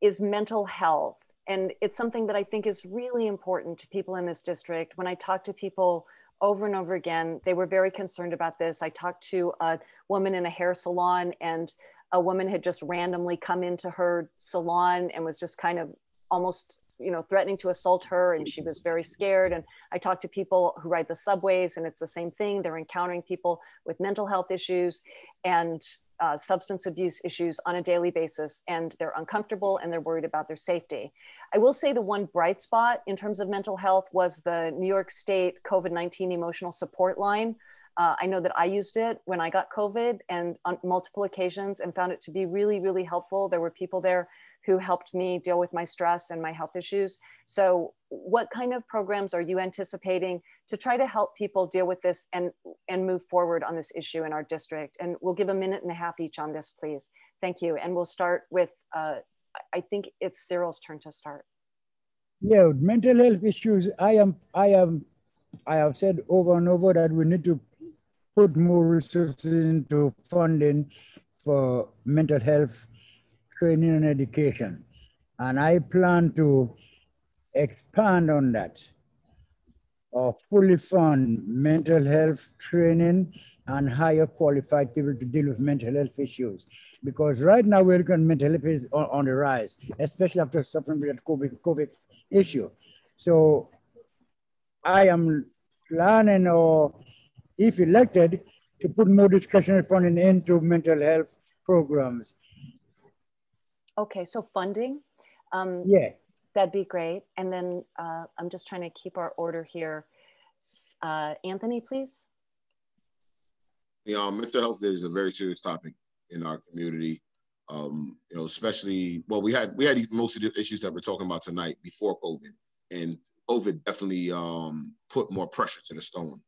is mental health. And it's something that I think is really important to people in this district. When I talk to people over and over again. They were very concerned about this. I talked to a woman in a hair salon, and a woman had just randomly come into her salon and was just kind of almost you know threatening to assault her and she was very scared and i talked to people who ride the subways and it's the same thing they're encountering people with mental health issues and uh, substance abuse issues on a daily basis and they're uncomfortable and they're worried about their safety. I will say the one bright spot in terms of mental health was the New York State COVID 19 emotional support line. Uh, I know that I used it when I got COVID and on multiple occasions and found it to be really, really helpful. There were people there who helped me deal with my stress and my health issues. So, what kind of programs are you anticipating to try to help people deal with this and, and move forward on this issue in our district? And we'll give a minute and a half each on this, please. Thank you. And we'll start with, uh, I think it's Cyril's turn to start. Yeah, mental health issues. I am, I am, I have said over and over that we need to put more resources into funding for mental health training and education. And I plan to expand on that or fully fund mental health training and hire qualified people to deal with mental health issues. Because right now we're looking mental health is on, on the rise, especially after suffering with the COVID, COVID issue. So I am planning or if elected to put more discretionary funding into mental health programs Okay, so funding. Um, yeah. That'd be great. And then uh, I'm just trying to keep our order here. Uh, Anthony, please. Yeah, um, mental health is a very serious topic in our community. Um, you know, especially well, we had we had most of the issues that we're talking about tonight before COVID, and COVID definitely um, put more pressure to the stone.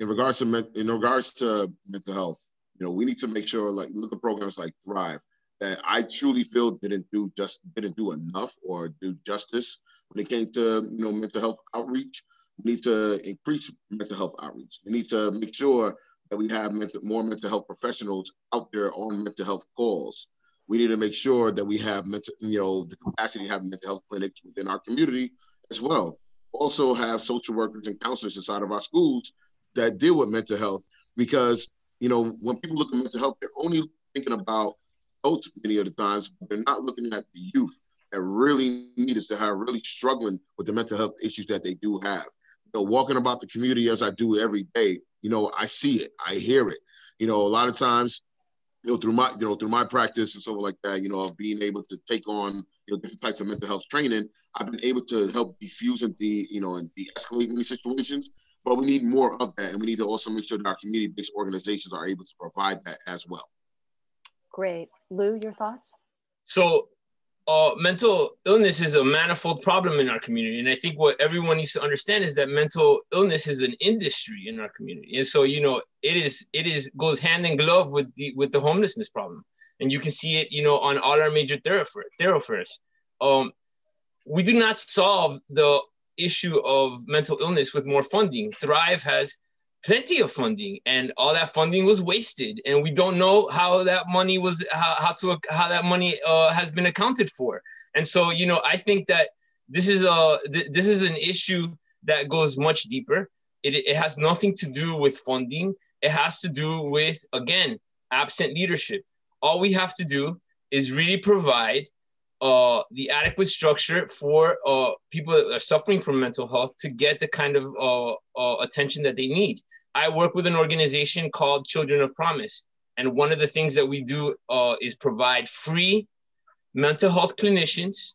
In regards to in regards to mental health, you know, we need to make sure like look at programs like Thrive that I truly feel didn't do just didn't do enough or do justice when it came to you know mental health outreach. We need to increase mental health outreach. We need to make sure that we have mental, more mental health professionals out there on mental health calls. We need to make sure that we have mental, you know, the capacity to have mental health clinics within our community as well. Also have social workers and counselors inside of our schools that deal with mental health because, you know, when people look at mental health, they're only thinking about adults many of the times, they're not looking at the youth that really need us to have really struggling with the mental health issues that they do have. You know, walking about the community as I do every day, you know, I see it, I hear it. You know, a lot of times, you know, through my, you know, through my practice and stuff like that, you know, of being able to take on, you know, different types of mental health training, I've been able to help defuse and de, you know, and de-escalate many situations. But we need more of that, and we need to also make sure that our community-based organizations are able to provide that as well. Great. Lou, your thoughts? So, uh, mental illness is a manifold problem in our community. And I think what everyone needs to understand is that mental illness is an industry in our community. And so, you know, it is, it is goes hand in glove with the, with the homelessness problem. And you can see it, you know, on all our major thoroughfares. Um, we do not solve the issue of mental illness with more funding. Thrive has plenty of funding and all that funding was wasted and we don't know how that money was how, how to how that money uh, has been accounted for and so you know i think that this is a th- this is an issue that goes much deeper. It, it has nothing to do with funding. It has to do with, again, absent leadership. All we have to do is really provide uh, the adequate structure for uh, people that are suffering from mental health to get the kind of uh, uh, attention that they need. I work with an organization called Children of Promise. And one of the things that we do uh, is provide free mental health clinicians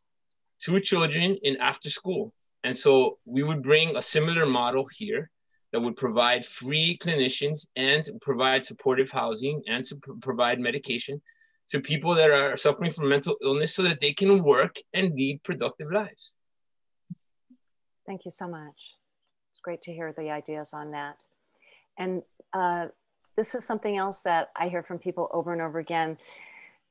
to children in after school. And so we would bring a similar model here that would provide free clinicians and provide supportive housing and to provide medication to people that are suffering from mental illness so that they can work and lead productive lives. Thank you so much. It's great to hear the ideas on that. And uh, this is something else that I hear from people over and over again.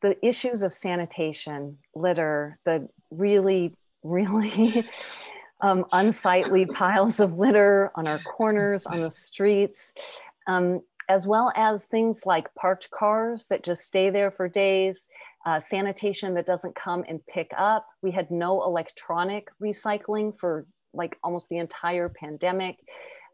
The issues of sanitation, litter, the really, really um, unsightly piles of litter on our corners, on the streets. Um, as well as things like parked cars that just stay there for days, uh, sanitation that doesn't come and pick up. We had no electronic recycling for like almost the entire pandemic.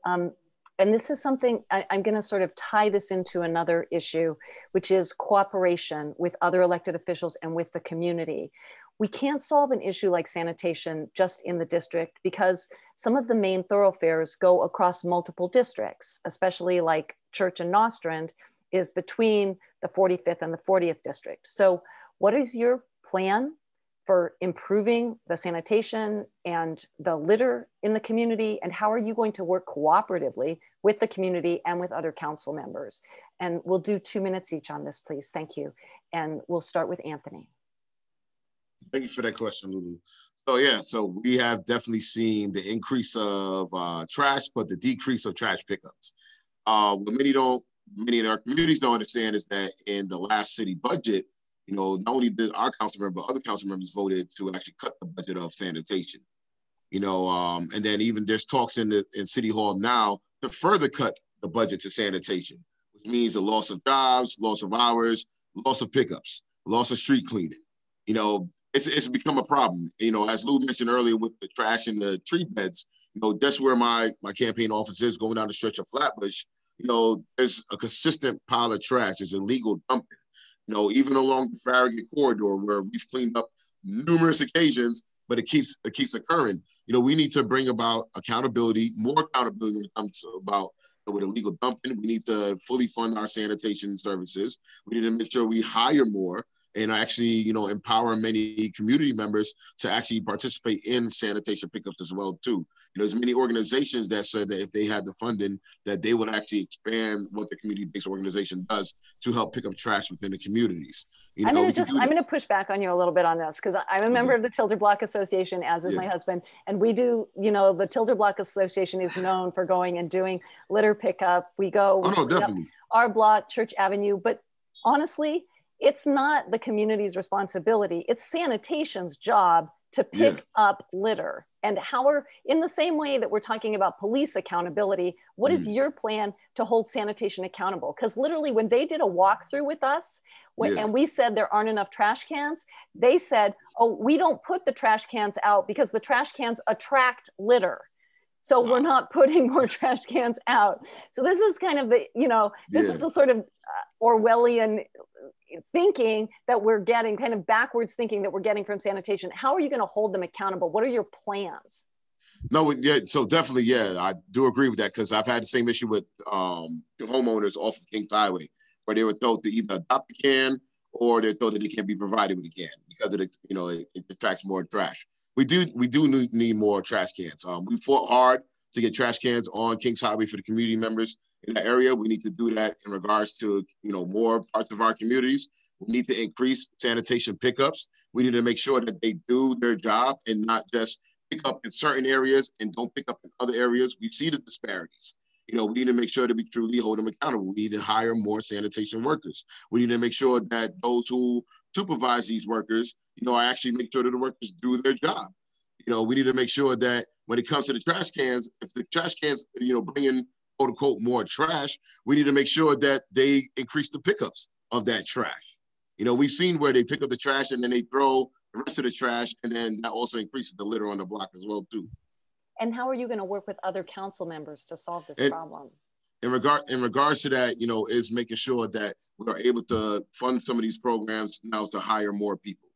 Um, and this is something I, am going to sort of tie this into another issue, which is cooperation with other elected officials and with the community we can't solve an issue like sanitation just in the district because some of the main thoroughfares go across multiple districts, especially like Church and Nostrand is between the 45th and the 40th district. So what is your plan for improving the sanitation and the litter in the community? And how are you going to work cooperatively with the community and with other council members? And we'll do two minutes each on this, please. Thank you. And we'll start with Anthony. Thank you for that question, Lulu. So yeah, so we have definitely seen the increase of uh, trash, but the decrease of trash pickups. Uh, what many don't, many in our communities don't understand is that in the last city budget, you know, not only did our council member, but other council members voted to actually cut the budget of sanitation. You know, um, and then even there's talks in the in City Hall now to further cut the budget to sanitation, which means the loss of jobs, loss of hours, loss of pickups, loss of street cleaning. You know, it's it's become a problem. You know, as Lou mentioned earlier with the trash and the tree beds, you know, that's where my my campaign office is going down the stretch of Flatbush. You know, there's a consistent pile of trash. There's illegal dumping. You know, even along the Farragut corridor where we've cleaned up numerous occasions, but it keeps it keeps occurring. You know, we need to bring about accountability, more accountability when it comes to about with illegal dumping. We need to fully fund our sanitation services. We need to make sure we hire more and actually, you know, empower many community members to actually participate in sanitation pickups as well too. You know, there's many organizations that said that if they had the funding, that they would actually expand what the community-based organization does to help pick up trash within the communities. You know, I'm gonna just I'm gonna push back on you a little bit on this because I'm a member okay. of the Tilder Block Association, as is yeah. my husband, and we do. You know, the Tilder Block Association is known for going and doing litter pickup. We go. Oh no, definitely. Our block, Church Avenue, but honestly it's not the community's responsibility it's sanitation's job to pick yeah. up litter and how are in the same way that we're talking about police accountability What mm. is your plan to hold sanitation accountable because literally when they did a walkthrough with us when, yeah. and we said there aren't enough trash cans they said oh we don't put the trash cans out because the trash cans attract litter so we're not putting more trash cans out so this is kind of the you know this yeah. is the sort of uh, orwellian thinking that we're getting, kind of backwards thinking that we're getting from sanitation. How are you going to hold them accountable? What are your plans? No, yeah, so definitely, yeah, I do agree with that because I've had the same issue with um, homeowners off of Kings Highway, where they were told to either adopt a can or they're told that they can't be provided with a can because it, you know, it, it attracts more trash. We do, we do need more trash cans. Um, we fought hard to get trash cans on Kings Highway for the community members in that area. We need to do that in regards to you know more parts of our communities. We need to increase sanitation pickups. We need to make sure that they do their job and not just pick up in certain areas and don't pick up in other areas. We see the disparities. You know, we need to make sure that we truly hold them accountable. We need to hire more sanitation workers. We need to make sure that those who supervise these workers, you know, I actually make sure that the workers do their job. You know, we need to make sure that when it comes to the trash cans, if the trash cans, you know, bring in quote unquote more trash, we need to make sure that they increase the pickups of that trash. You know, we've seen where they pick up the trash and then they throw the rest of the trash, and then that also increases the litter on the block as well too. And how are you going to work with other council members to solve this And- problem? In regard in regards to that, you know, is making sure that we are able to fund some of these programs now to hire more people.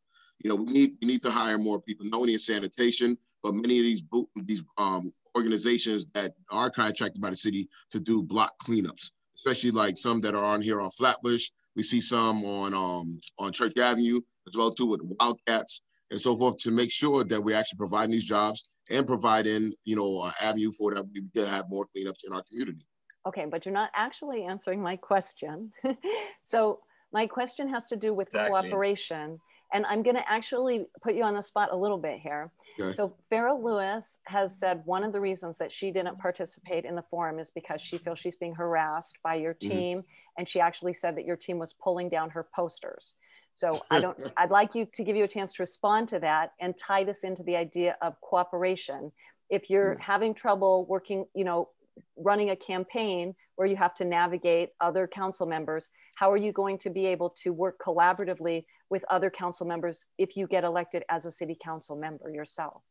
You know, we need we need to hire more people, not only in sanitation, but many of these bo- these um, organizations that are contracted by the city to do block cleanups, especially like some that are on here on Flatbush. We see some on um, on Church Avenue as well too with Wildcats and so forth to make sure that we're actually providing these jobs and providing you know an avenue for that we can have more cleanups in our community. Okay, but you're not actually answering my question. so my question has to do with Exactly. cooperation. And I'm going to actually put you on the spot a little bit here. Okay. So Farah Louis has said one of the reasons that she didn't participate in the forum is because she feels she's being harassed by your Mhm. team. And she actually said that your team was pulling down her posters. So I don't, I'd like you to give you a chance to respond to that and tie this into the idea of cooperation. If you're having trouble working, you know, running a campaign where you have to navigate other council members, how are you going to be able to work collaboratively with other council members if you get elected as a city council member yourself?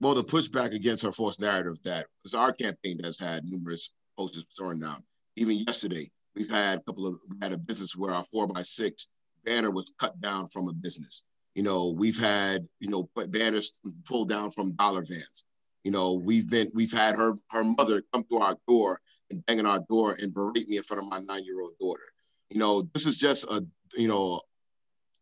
well, the pushback against her false narrative that it's our campaign that's had numerous posters torn down. Even yesterday, we've had a couple of had a business where our four by six banner was cut down from a business. You know, we've had you know banners pulled down from dollar vans. You know, we've been we've had her her mother come to our door and bang on our door and berate me in front of my nine year old daughter. You know, this is just a you know,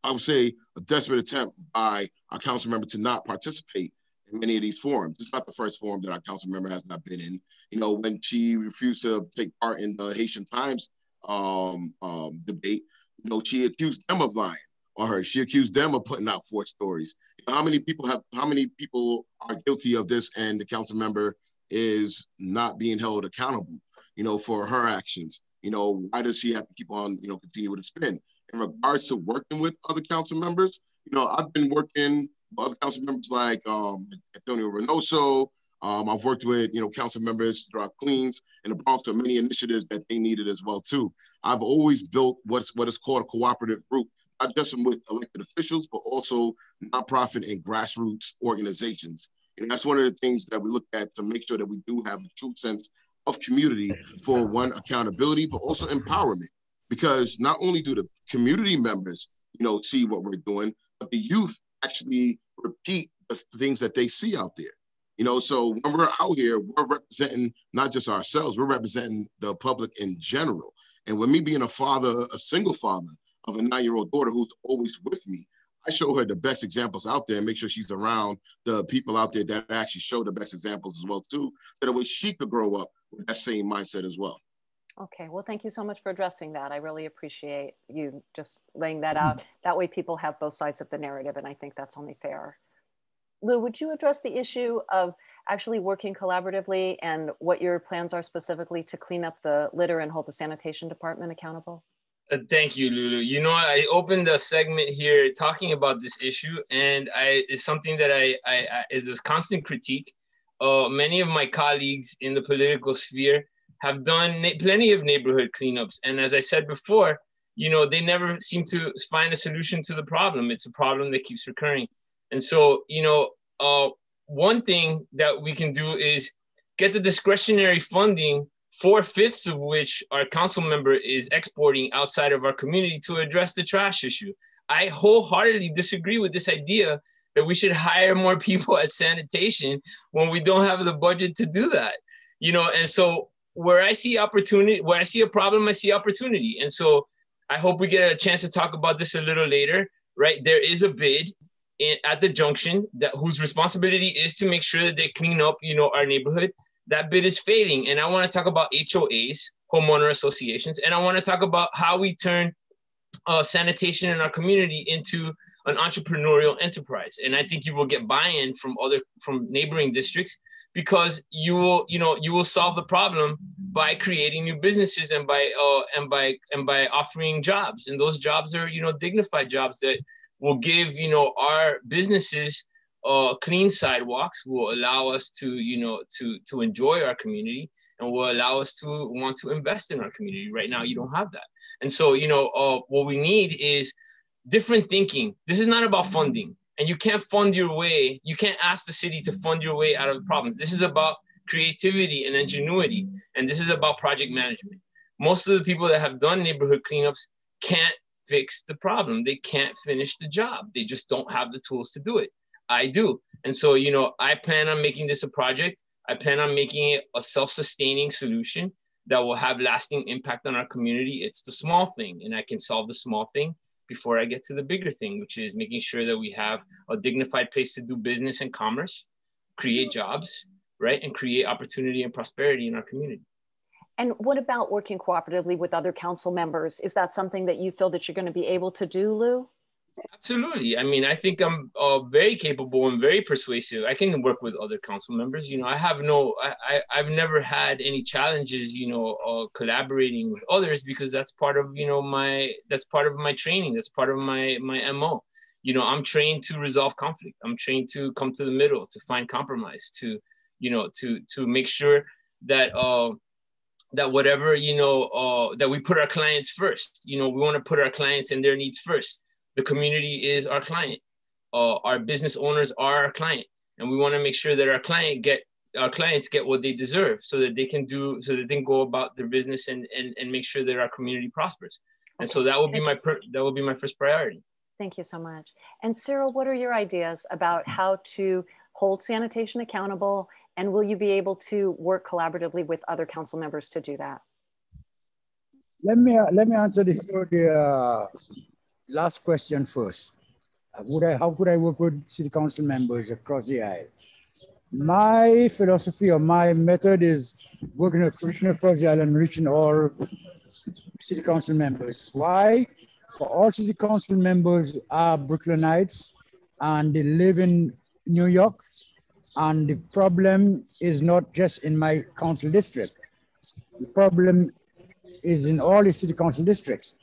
I would say a desperate attempt by our council member to not participate in many of these forums. It's not the first forum that our council member has not been in. You know, when she refused to take part in the Haitian Times um, um, debate, you know, she accused them of lying on her. She accused them of putting out false stories. How many people have? How many people are guilty of this? And the council member is not being held accountable. You know, for her actions. You know, why does she have to keep on? You know, continue with the spin? In regards to working with other council members, you know, I've been working with other council members like um, Antonio Reynoso. Um, I've worked with, you know, council members throughout Queens and the Bronx on many initiatives that they needed as well too. I've always built what's what is called a cooperative group, not just with elected officials, but also nonprofit and grassroots organizations. And that's one of the things that we look at to make sure that we do have a true sense of community for one accountability, but also empowerment. Because not only do the community members, you know, see what we're doing, but the youth actually repeat the things that they see out there. You know, so when we're out here, we're representing not just ourselves, we're representing the public in general. And with me being a father, a single father of a nine-year-old daughter who's always with me, I show her the best examples out there and make sure she's around the people out there that actually show the best examples as well too, so that way she could grow up with that same mindset as well. Okay, well, thank you so much for addressing that. I really appreciate you just laying that out. Mm-hmm. That way people have both sides of the narrative, and I think that's only fair. Lou, would you address the issue of actually working collaboratively and what your plans are specifically to clean up the litter and hold the sanitation department accountable? Uh, thank you, Lulu. You know, I opened a segment here talking about this issue, and I it's something that I, I, I is a constant critique. Uh, many of my colleagues in the political sphere have done na- plenty of neighborhood cleanups, and as I said before, you know, they never seem to find a solution to the problem. It's a problem that keeps recurring, and so you know, uh, one thing that we can do is get the discretionary funding four fifths of which our council member is exporting outside of our community to address the trash issue. I wholeheartedly disagree with this idea that we should hire more people at sanitation when we don't have the budget to do that. You know, and so where I see opportunity, where I see a problem, I see opportunity. And so I hope we get a chance to talk about this a little later, right? There is a bid in, at the junction that whose responsibility is to make sure that they clean up, you know, our neighborhood that bit is fading. And I want to talk about HOAs, homeowner associations, and I want to talk about how we turn uh, sanitation in our community into an entrepreneurial enterprise. And I think you will get buy-in from other from neighboring districts because you will, you know, you will solve the problem by creating new businesses and by uh, and by and by offering jobs. And those jobs are, you know, dignified jobs that will give, you know, our businesses uh, clean sidewalks will allow us to, you know, to to enjoy our community and will allow us to want to invest in our community. Right now, you don't have that, and so you know, uh, what we need is different thinking. This is not about funding, And you can't fund your way, you can't ask the city to fund your way out of problems. This is about creativity and ingenuity. And this is about project management. Most of the people that have done neighborhood cleanups can't fix the problem. They can't finish the job. They just don't have the tools to do it. I do. And so, you know, I plan on making this a project. I plan on making it a self sustaining solution that will have lasting impact on our community. It's the small thing, and I can solve the small thing before I get to the bigger thing, which is making sure that we have a dignified place to do business and commerce, create jobs, right? And create opportunity and prosperity in our community. And what about working cooperatively with other council members? Is that something that you feel that you're going to be able to do, Lou? Absolutely. I mean, I think I'm uh, very capable and very persuasive. I can work with other council members. You know, I have no, I, I have never had any challenges. You know, uh, collaborating with others because that's part of you know my that's part of my training. That's part of my my mo. You know, I'm trained to resolve conflict. I'm trained to come to the middle, to find compromise, to you know, to to make sure that uh, that whatever you know uh, that we put our clients first. You know, we want to put our clients and their needs first. The community is our client. Uh, our business owners are our client, and we want to make sure that our client get our clients get what they deserve, so that they can do so that they can go about their business and and, and make sure that our community prospers. And so that will be my per, that will be my first priority. Thank you so much. And Cyril, what are your ideas about how to hold sanitation accountable and will you be able to work collaboratively with other council members to do that? Let me, uh, let me answer this, the uh, last question first. Uh, would I, how would I work with city council members across the aisle? My philosophy or my method is working across the aisle and reaching all city council members. Why? For all city council members are Brooklynites and they live in New York and the problem is not just in my council district. The problem is in all the city council districts.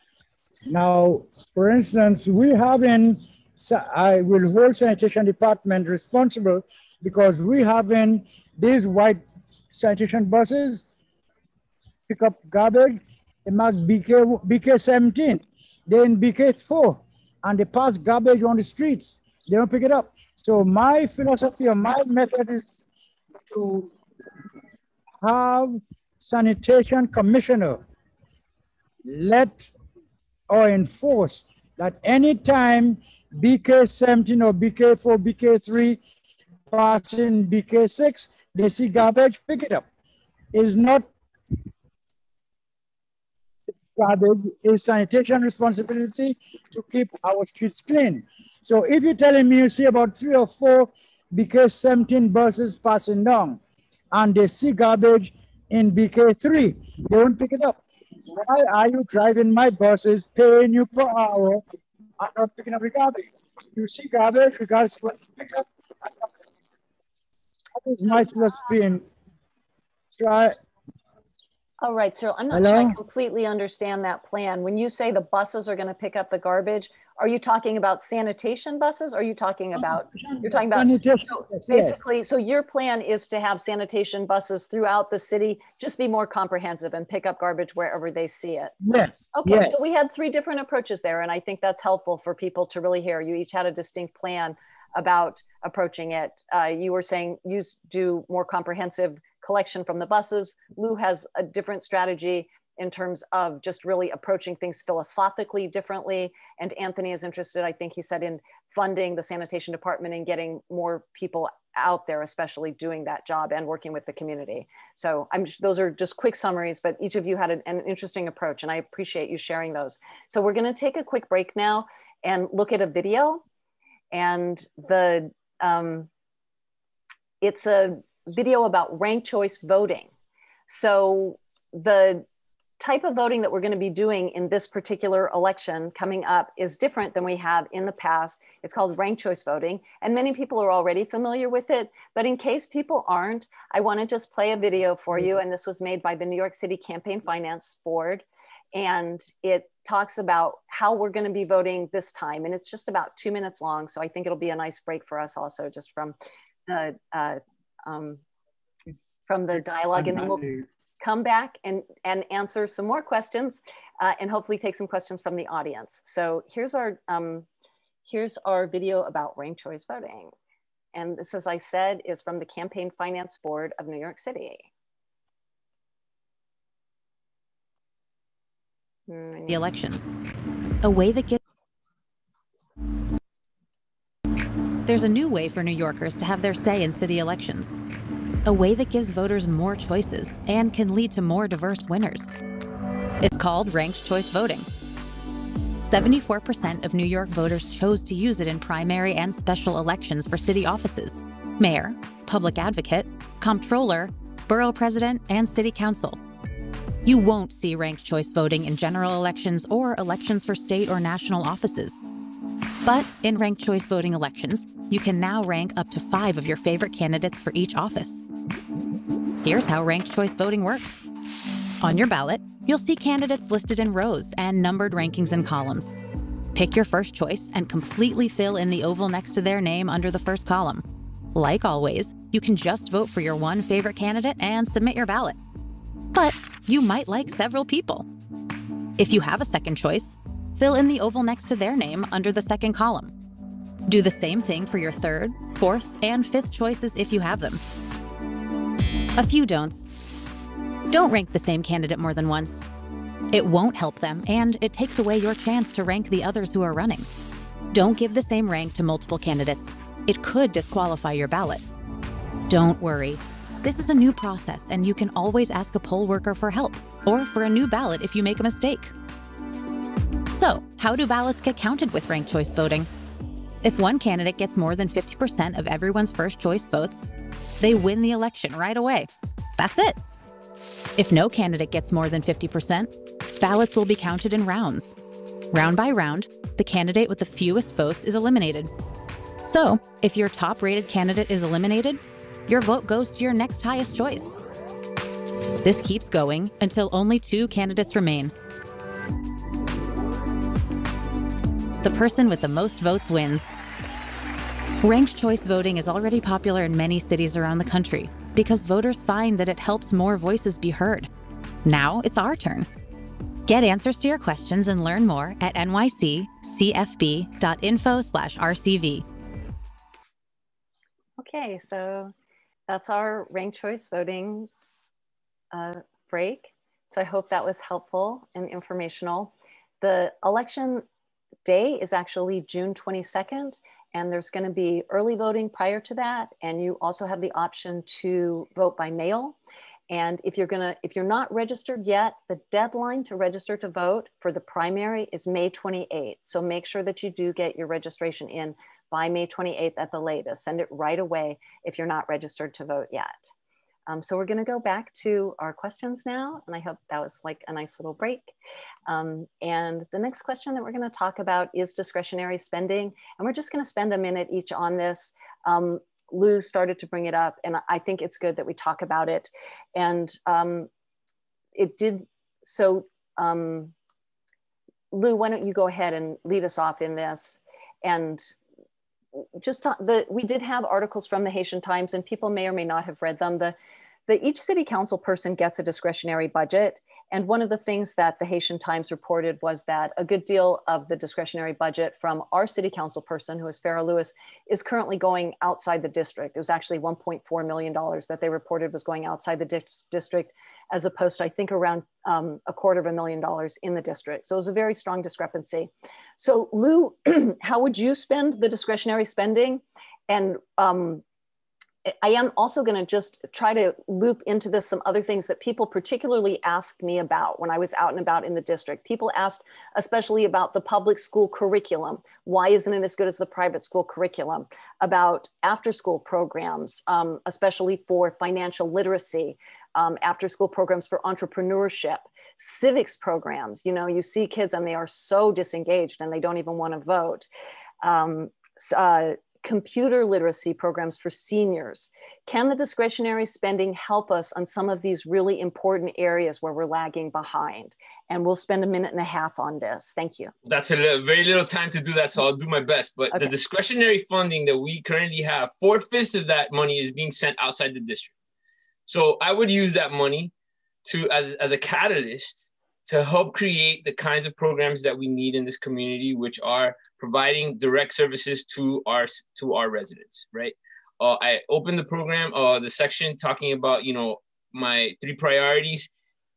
Now, for instance, we have in, I will hold sanitation department responsible because we have in these white sanitation buses pick up garbage, they mark BK, BK 17, they're BK 4, and they pass garbage on the streets. They don't pick it up. So my philosophy or my method is to have sanitation commissioner let or enforce that anytime BK17 or BK4, BK3 passing BK6, they see garbage, pick it up. Is not garbage, is sanitation responsibility to keep our streets clean. So if you're telling me you see about three or four BK 17 buses passing down and they see garbage in BK 3, they won't pick it up. Why are you driving my buses, paying you per hour, and not picking up the garbage? You see garbage, you guys pick up. That is my philosophy and try. All right, Cyril, I'm not Hello? sure I completely understand that plan. When you say the buses are going to pick up the garbage, are you talking about sanitation buses? Or are you talking oh, about, you're talking about, so basically, so your plan is to have sanitation buses throughout the city, just be more comprehensive and pick up garbage wherever they see it. Yes. Okay, yes. so we had three different approaches there. And I think that's helpful for people to really hear. You each had a distinct plan about approaching it. Uh, you were saying you do more comprehensive collection from the buses. Lou has a different strategy in terms of just really approaching things philosophically differently. And Anthony is interested, I think he said, in funding the sanitation department and getting more people out there, especially doing that job and working with the community. So I'm those are just quick summaries, but each of you had an, an interesting approach and I appreciate you sharing those. So we're gonna take a quick break now and look at a video and the, um, it's a video about ranked choice voting. So the type of voting that we're going to be doing in this particular election coming up is different than we have in the past. It's called ranked choice voting, and many people are already familiar with it. But in case people aren't, I want to just play a video for you. And this was made by the New York City Campaign Finance Board. And it talks about how we're going to be voting this time. And it's just about two minutes long. So I think it'll be a nice break for us also, just from the, uh, um, from the dialogue. And then we'll come back and, and answer some more questions uh, and hopefully take some questions from the audience. So here's our, um, here's our video about ranked choice voting. And this, as I said, is from the Campaign Finance Board of New York City. The elections, a way that gives There's a new way for New Yorkers to have their say in city elections. A way that gives voters more choices and can lead to more diverse winners. It's called ranked choice voting. 74% of New York voters chose to use it in primary and special elections for city offices mayor, public advocate, comptroller, borough president, and city council. You won't see ranked choice voting in general elections or elections for state or national offices. But in ranked choice voting elections, you can now rank up to five of your favorite candidates for each office. Here's how ranked choice voting works. On your ballot, you'll see candidates listed in rows and numbered rankings in columns. Pick your first choice and completely fill in the oval next to their name under the first column. Like always, you can just vote for your one favorite candidate and submit your ballot. But you might like several people. If you have a second choice, fill in the oval next to their name under the second column. Do the same thing for your third, fourth, and fifth choices if you have them. A few don'ts. Don't rank the same candidate more than once. It won't help them, and it takes away your chance to rank the others who are running. Don't give the same rank to multiple candidates. It could disqualify your ballot. Don't worry. This is a new process, and you can always ask a poll worker for help or for a new ballot if you make a mistake. So, how do ballots get counted with ranked choice voting? If one candidate gets more than 50% of everyone's first choice votes, they win the election right away. That's it. If no candidate gets more than 50%, ballots will be counted in rounds. Round by round, the candidate with the fewest votes is eliminated. So, if your top rated candidate is eliminated, your vote goes to your next highest choice. This keeps going until only two candidates remain the person with the most votes wins. Ranked choice voting is already popular in many cities around the country because voters find that it helps more voices be heard. Now it's our turn. Get answers to your questions and learn more at nyccfb.info/rcv. Okay, so that's our ranked choice voting uh, break. So I hope that was helpful and informational. The election day is actually June 22nd, and there's going to be early voting prior to that. And you also have the option to vote by mail. And if you're gonna, if you're not registered yet, the deadline to register to vote for the primary is May 28th. So make sure that you do get your registration in by May 28th at the latest. Send it right away if you're not registered to vote yet. Um, so we're going to go back to our questions now, and I hope that was like a nice little break. Um, and the next question that we're going to talk about is discretionary spending, and we're just going to spend a minute each on this. Um, Lou started to bring it up, and I think it's good that we talk about it. And um, it did so. Um, Lou, why don't you go ahead and lead us off in this, and just the we did have articles from the Haitian Times, and people may or may not have read them. The the each city council person gets a discretionary budget. And one of the things that the Haitian Times reported was that a good deal of the discretionary budget from our city council person, who is Farah Louis, is currently going outside the district. It was actually $1.4 million that they reported was going outside the di district, as opposed to, I think, around um, a quarter of a million dollars in the district. So it was a very strong discrepancy. So, Lou, how would you spend the discretionary spending? And um, I am also going to just try to loop into this some other things that people particularly asked me about when I was out and about in the district. People asked especially about the public school curriculum. Why isn't it as good as the private school curriculum? About after school programs, um, especially for financial literacy, um, after school programs for entrepreneurship, civics programs. You know, you see kids and they are so disengaged and they don't even want to vote. Um, uh, computer literacy programs for seniors. Can the discretionary spending help us on some of these really important areas where we're lagging behind? And we'll spend a minute and a half on this. Thank you. That's a little, very little time to do that, so I'll do my best. But okay. the discretionary funding that we currently have, four fifths of that money is being sent outside the district. So I would use that money to as, as a catalyst to help create the kinds of programs that we need in this community, which are providing direct services to our to our residents, right? Uh, I opened the program, uh, the section talking about, you know, my three priorities,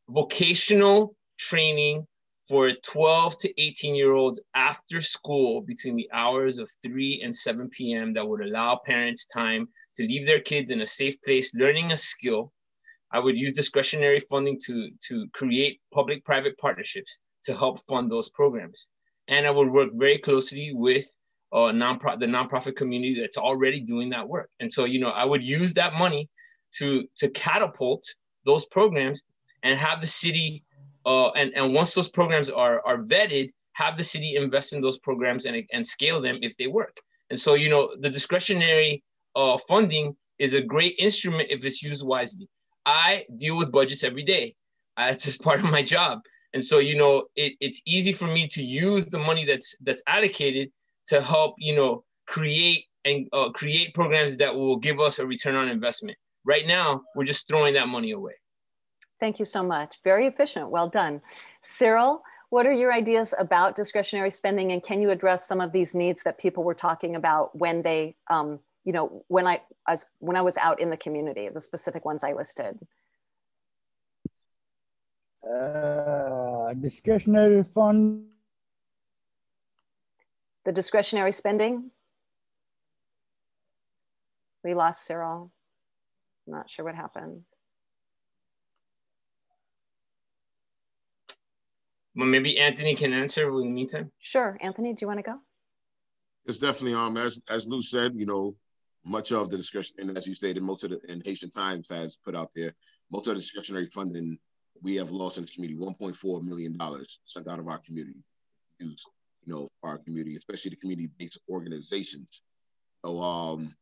vocational training for 12 to 18 year olds after school between the hours of 3 and 7 p.m. that would allow parents time to leave their kids in a safe place learning a skill I would use discretionary funding to, to create public-private partnerships to help fund those programs. And I would work very closely with uh, the nonprofit community that's already doing that work. And so, you know, I would use that money to, to catapult those programs and have the city, uh, and, and once those programs are, are vetted, have the city invest in those programs and, and scale them if they work. And so, you know, the discretionary uh, funding is a great instrument if it's used wisely. I deal with budgets every day. Uh, it's just part of my job. And so, you know, it, it's easy for me to use the money that's that's allocated to help, you know, create and uh, create programs that will give us a return on investment. Right now, we're just throwing that money away. Thank you so much. Very efficient. Well done. Cyril, what are your ideas about discretionary spending and can you address some of these needs that people were talking about when they um, you know, when I as when I was out in the community, the specific ones I listed? Uh, discretionary fund. The discretionary spending. We lost Cyril. I'm not sure what happened. Well, maybe Anthony can answer in the meantime. Sure, Anthony, do you want to go? It's definitely um as as Lou said, you know, much of the discussion, and as you stated, most of the and Haitian Times has put out there, most of the discretionary funding we have lost in the community, 1.4 million dollars sent out of our community, use you know our community, especially the community-based organizations. So um,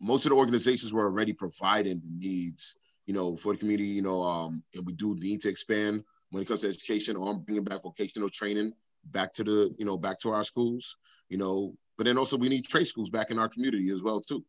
most of the organizations were already providing the needs, you know, for the community, you know, um, and we do need to expand when it comes to education on bringing back vocational training back to the, you know, back to our schools, you know, but then also we need trade schools back in our community as well too.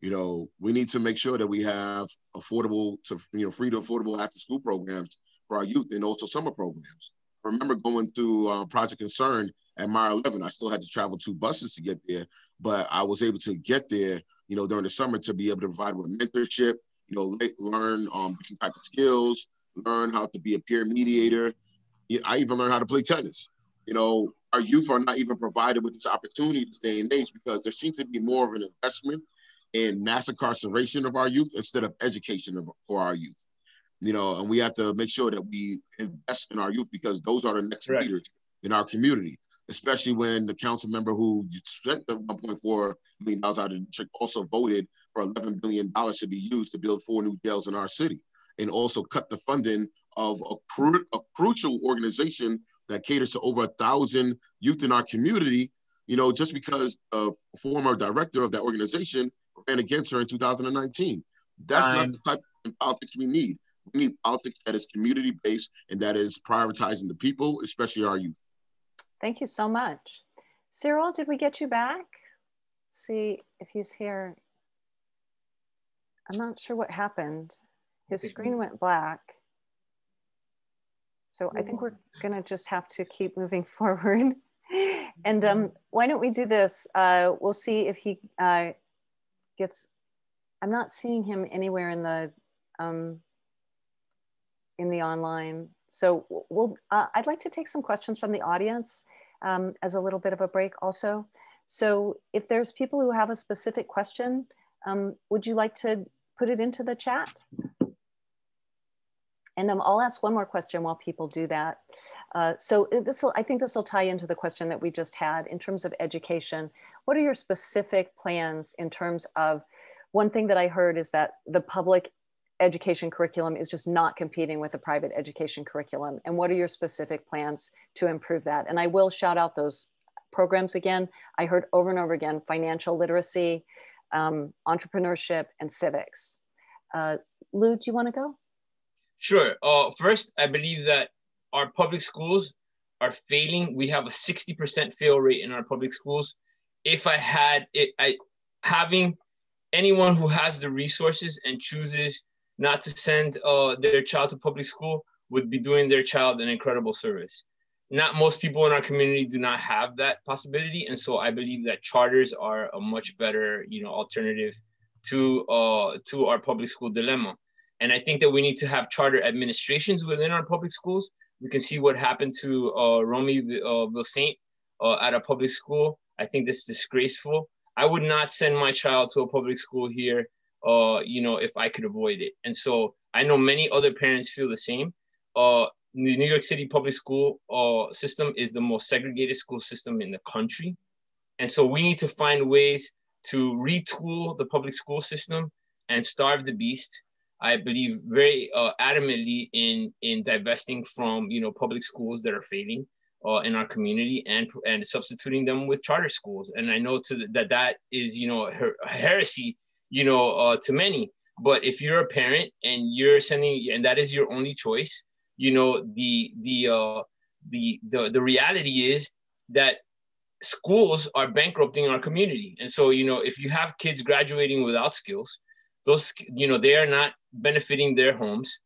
You know, we need to make sure that we have affordable to you know free to affordable after school programs for our youth and also summer programs. I remember going through uh, Project Concern at Mile 11. I still had to travel two buses to get there, but I was able to get there, you know, during the summer to be able to provide with mentorship, you know, learn um, different type of skills, learn how to be a peer mediator. I even learned how to play tennis. You know, our youth are not even provided with this opportunity this day and age because there seems to be more of an investment in mass incarceration of our youth instead of education of, for our youth. You know, and we have to make sure that we invest in our youth because those are the next right. leaders in our community. Especially when the council member who spent the 1.4 million dollars out of the district also voted for 11 billion dollars to be used to build four new jails in our city, and also cut the funding of a, cru- a crucial organization that caters to over a thousand youth in our community, you know, just because a former director of that organization ran against her in 2019. That's not the type of politics we need. We need politics that is community based and that is prioritizing the people, especially our youth. Thank you so much. Cyril, did we get you back? Let's see if he's here. I'm not sure what happened. His screen went black. So I think we're gonna just have to keep moving forward. and um, why don't we do this? Uh, we'll see if he uh, gets, I'm not seeing him anywhere in the, um, in the online. So we'll, uh, I'd like to take some questions from the audience um, as a little bit of a break also. So if there's people who have a specific question, um, would you like to put it into the chat? And um, I'll ask one more question while people do that. Uh, so uh, this will, I think this will tie into the question that we just had in terms of education. What are your specific plans in terms of, one thing that I heard is that the public education curriculum is just not competing with the private education curriculum. And what are your specific plans to improve that? And I will shout out those programs again. I heard over and over again, financial literacy, um, entrepreneurship, and civics. Uh, Lou, do you wanna go? Sure. Uh, first, I believe that our public schools are failing. We have a 60% fail rate in our public schools. If I had it, I having anyone who has the resources and chooses not to send uh, their child to public school would be doing their child an incredible service. Not most people in our community do not have that possibility, and so I believe that charters are a much better, you know, alternative to uh, to our public school dilemma. And I think that we need to have charter administrations within our public schools. We can see what happened to uh, Romy uh, Vilsaint uh, at a public school. I think this is disgraceful. I would not send my child to a public school here, uh, you know, if I could avoid it. And so I know many other parents feel the same. Uh, the New York City public school uh, system is the most segregated school system in the country. And so we need to find ways to retool the public school system and starve the beast. I believe very uh, adamantly in in divesting from you know public schools that are failing uh, in our community and and substituting them with charter schools. And I know to the, that that is you know her, heresy you know uh, to many. But if you're a parent and you're sending and that is your only choice, you know the the uh, the the the reality is that schools are bankrupting our community. And so, you know, if you have kids graduating without skills, those, you know, they are not benefiting their homes.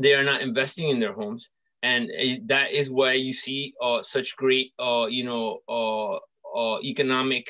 They are not investing in their homes. And eh, that is why you see uh, such great, uh, you know, uh, uh, economic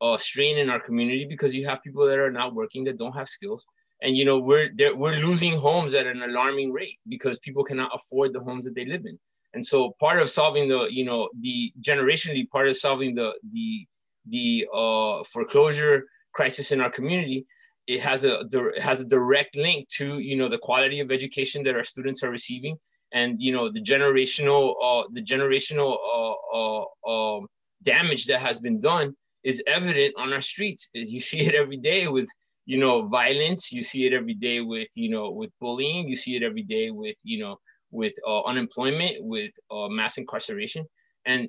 uh, strain in our community because you have people that are not working that don't have skills. And you know we're we're losing homes at an alarming rate because people cannot afford the homes that they live in. And so part of solving the, you know, the generationally part of solving the the the uh, foreclosure crisis in our community, it has a it has a direct link to you know the quality of education that our students are receiving, and you know the generational uh, the generational uh, uh, uh, damage that has been done is evident on our streets. You see it every day with you know violence. You see it every day with you know with bullying. You see it every day with you know with uh, unemployment, with uh, mass incarceration. And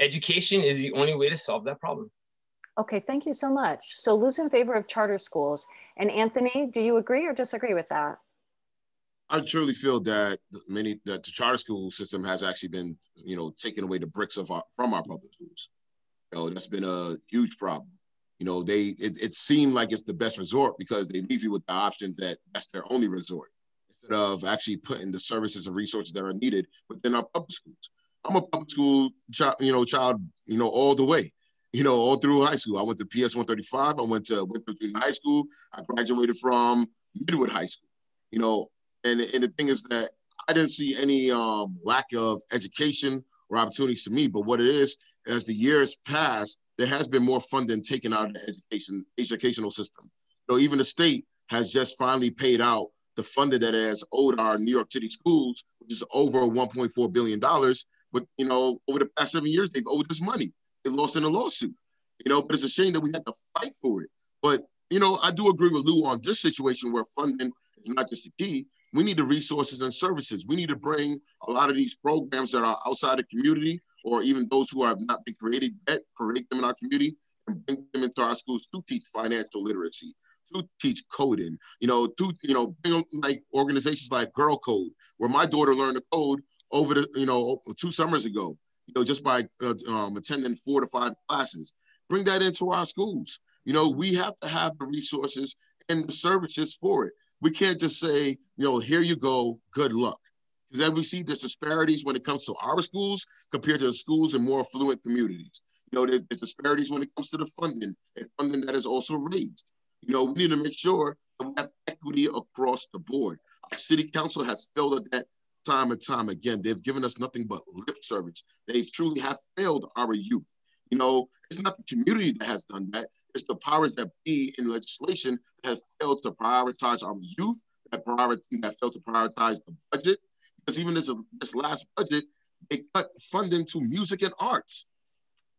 education is the only way to solve that problem. Okay, thank you so much. So Lou's in favor of charter schools. And Anthony, do you agree or disagree with that? I truly feel that many that the charter school system has actually been, you know, taking away the bricks of our from our public schools. You know, that's been a huge problem. You know, they it, it seemed like it's the best resort because they leave you with the options that that's their only resort instead of actually putting the services and resources that are needed within our public schools. I'm a public school child, you know, child, you know, all the way, you know, all through high school. I went to PS 135. I went to Winthrop Junior High School. I graduated from Midwood High School, you know, and, and the thing is that I didn't see any um, lack of education or opportunities to me. But what it is, as the years pass, there has been more funding taken out of the education educational system. So even the state has just finally paid out the funding that has owed our New York City schools, which is over 1.4 billion dollars. But you know, over the past seven years, they've owed this money. Lost in a lawsuit. You know, but it's a shame that we had to fight for it. But you know, I do agree with Lou on this situation where funding is not just the key. We need the resources and services. We need to bring a lot of these programs that are outside the community, or even those who have not been created yet, create them in our community and bring them into our schools to teach financial literacy, to teach coding, you know, to, you know, bring like organizations like Girl Code, where my daughter learned to code over the, you know, two summers ago, you know, just by uh, um, attending four to five classes. Bring that into our schools. You know, we have to have the resources and the services for it. We can't just say, you know, here you go, good luck. Because then we see there's disparities when it comes to our schools compared to the schools in more affluent communities. You know, there's, there's disparities when it comes to the funding and funding that is also raised. You know, we need to make sure that we have equity across the board. Our city council has failed at that time and time again. They've given us nothing but lip service. They truly have failed our youth. You know, it's not the community that has done that. It's the powers that be in legislation that have failed to prioritize our youth, that, priority, that failed to prioritize the budget. Because even this, this last budget, they cut funding to music and arts.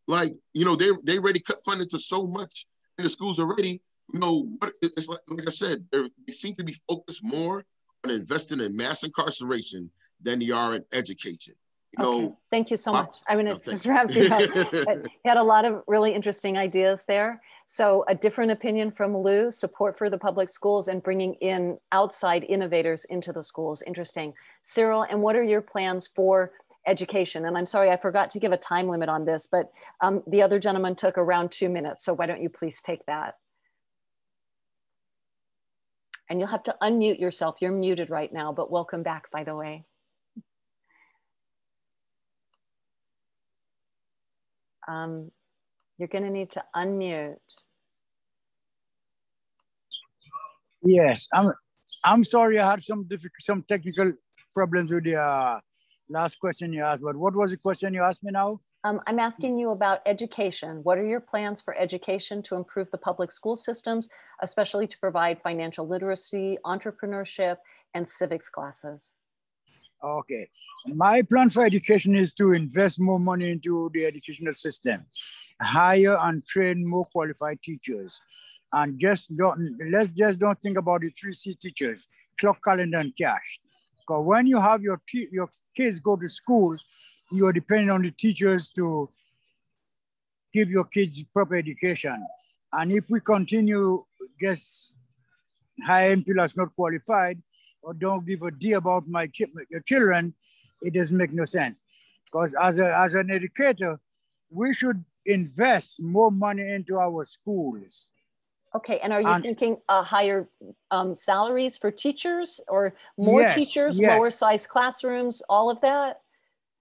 Like, you know, they, they already cut funding to so much in the schools already you know, what it's like, like I said, they seem to be focused more on investing in mass incarceration than they are in education. You okay. know, thank you so much. I'm going to just wrap you up. you had a lot of really interesting ideas there. So a different opinion from Lou, support for the public schools and bringing in outside innovators into the schools. Interesting. Cyril, and what are your plans for education? And I'm sorry, I forgot to give a time limit on this, but um, the other gentleman took around two minutes. So why don't you please take that? and you'll have to unmute yourself. You're muted right now, but welcome back, by the way. Um, you're going to need to unmute. Yes, I'm. I'm sorry. I had some difficult, some technical problems with the uh, last question you asked. But what was the question you asked me now? Um, I'm asking you about education. What are your plans for education to improve the public school systems, especially to provide financial literacy, entrepreneurship, and civics classes? Okay. My plan for education is to invest more money into the educational system, hire and train more qualified teachers. And just don't, let's just don't think about the three C teachers, clock, calendar, and cash. Because when you have your, your kids go to school, you are depending on the teachers to give your kids proper education. And if we continue just hiring people that's not qualified or don't give a D about my your children, it doesn't make no sense. Because as, a, as an educator, we should invest more money into our schools. Okay, and are you and, thinking uh, higher um, salaries for teachers or more yes, teachers, yes. lower size classrooms, all of that?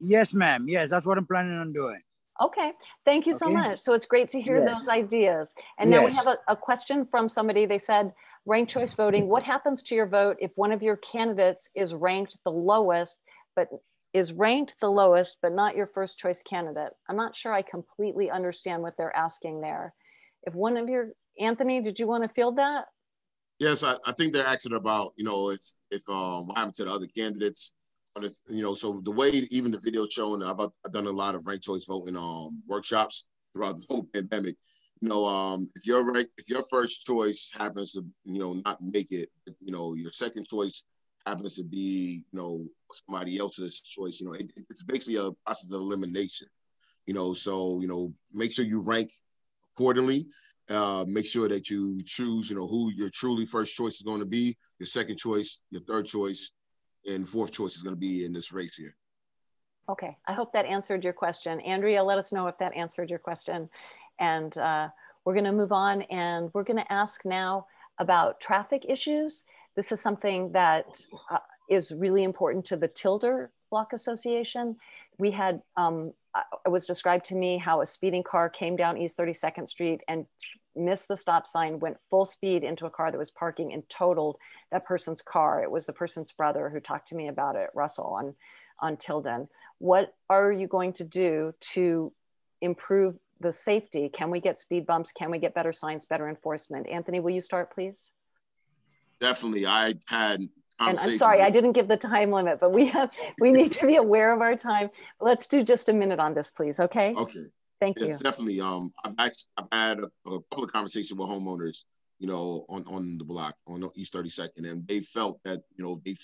Yes, ma'am. Yes, that's what I'm planning on doing. Okay, thank you okay. so much. So it's great to hear yes. those ideas. And now we have a, a, question from somebody. They said, ranked choice voting, what happens to your vote if one of your candidates is ranked the lowest, but is ranked the lowest, but not your first choice candidate? I'm not sure I completely understand what they're asking there. If one of your, Anthony, did you want to field that? Yes, I, I think they're asking about, you know, if, if um, what happened to the other candidates you know, so the way even the video showing, I've, I've done a lot of ranked choice voting um, workshops throughout the whole pandemic. You know, um, if your if your first choice happens to, you know, not make it, you know, your second choice happens to be, you know, somebody else's choice. You know, it, it's basically a process of elimination. You know, so you know, make sure you rank accordingly. Uh, make sure that you choose, you know, who your truly first choice is going to be, your second choice, your third choice, and fourth choice is going to be in this race here. Okay, I hope that answered your question. Andrea, let us know if that answered your question. And uh, we're going to move on and we're going to ask now about traffic issues. This is something that uh, is really important to the Tilder Block Association. We had, um, it was described to me how a speeding car came down East 32nd Street and missed the stop sign, went full speed into a car that was parking and totaled that person's car. It was the person's brother who talked to me about it, Russell on, on Tilden. What are you going to do to improve the safety? Can we get speed bumps? Can we get better signs, better enforcement? Anthony, will you start, please? Definitely. I had and I'm sorry, I didn't give the time limit, but we have we need to be aware of our time. Let's do just a minute on this, please. Okay. Okay. Thank yes, you. Definitely. Um, I've actually, I've had a, a couple of conversations with homeowners, you know, on on the block on East 32nd, and they felt that you know they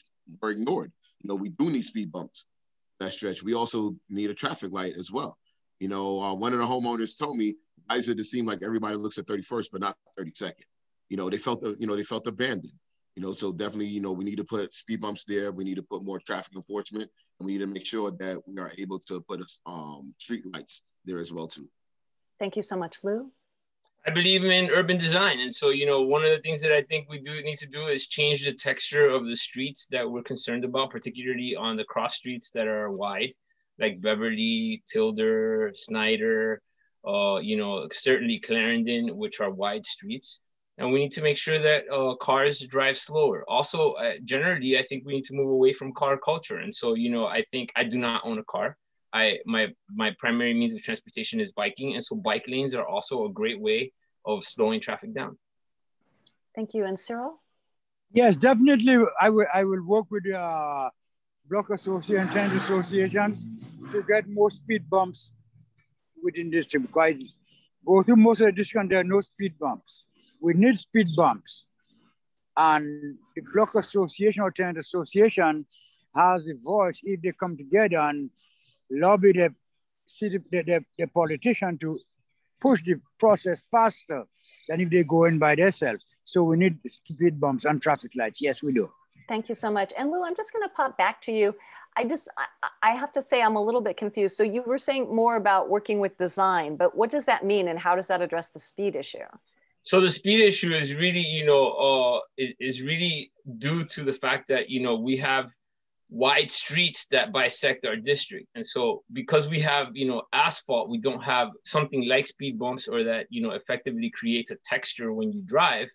were ignored. You know, we do need speed bumps that stretch. We also need a traffic light as well. You know, uh, one of the homeowners told me, "Why does it seem like everybody looks at 31st but not 32nd?" You know, they felt the, you know they felt abandoned. You know, so definitely, you know, we need to put speed bumps there. We need to put more traffic enforcement, and we need to make sure that we are able to put um, street lights there as well too. Thank you so much, Lou. I believe in urban design. And so, you know, one of the things that I think we do need to do is change the texture of the streets that we're concerned about, particularly on the cross streets that are wide, like Beverly, Tilder, Snyder, uh, you know, certainly Clarendon, which are wide streets. And we need to make sure that uh, cars drive slower. Also, uh, generally, I think we need to move away from car culture. And so, you know, I think I do not own a car. I my my primary means of transportation is biking, and so bike lanes are also a great way of slowing traffic down. Thank you, and Cyril. Yes, definitely. I will I will work with uh, block association, transit associations to get more speed bumps within the district. Go through most of the district, there are no speed bumps. We need speed bumps, and the block association or transit association has a voice if they come together and lobby the city, the, the, the politician to push the process faster than if they go in by themselves. So we need speed bumps and traffic lights. Yes, we do. Thank you so much. And Lou, I'm just going to pop back to you. I just, I, have to say I'm a little bit confused. So you were saying more about working with design, but what does that mean and how does that address the speed issue? So the speed issue is really, you know, uh, is really due to the fact that, you know, we have wide streets that bisect our district. And so because we have, you know, asphalt, we don't have something like speed bumps or that, you know, effectively creates a texture when you drive,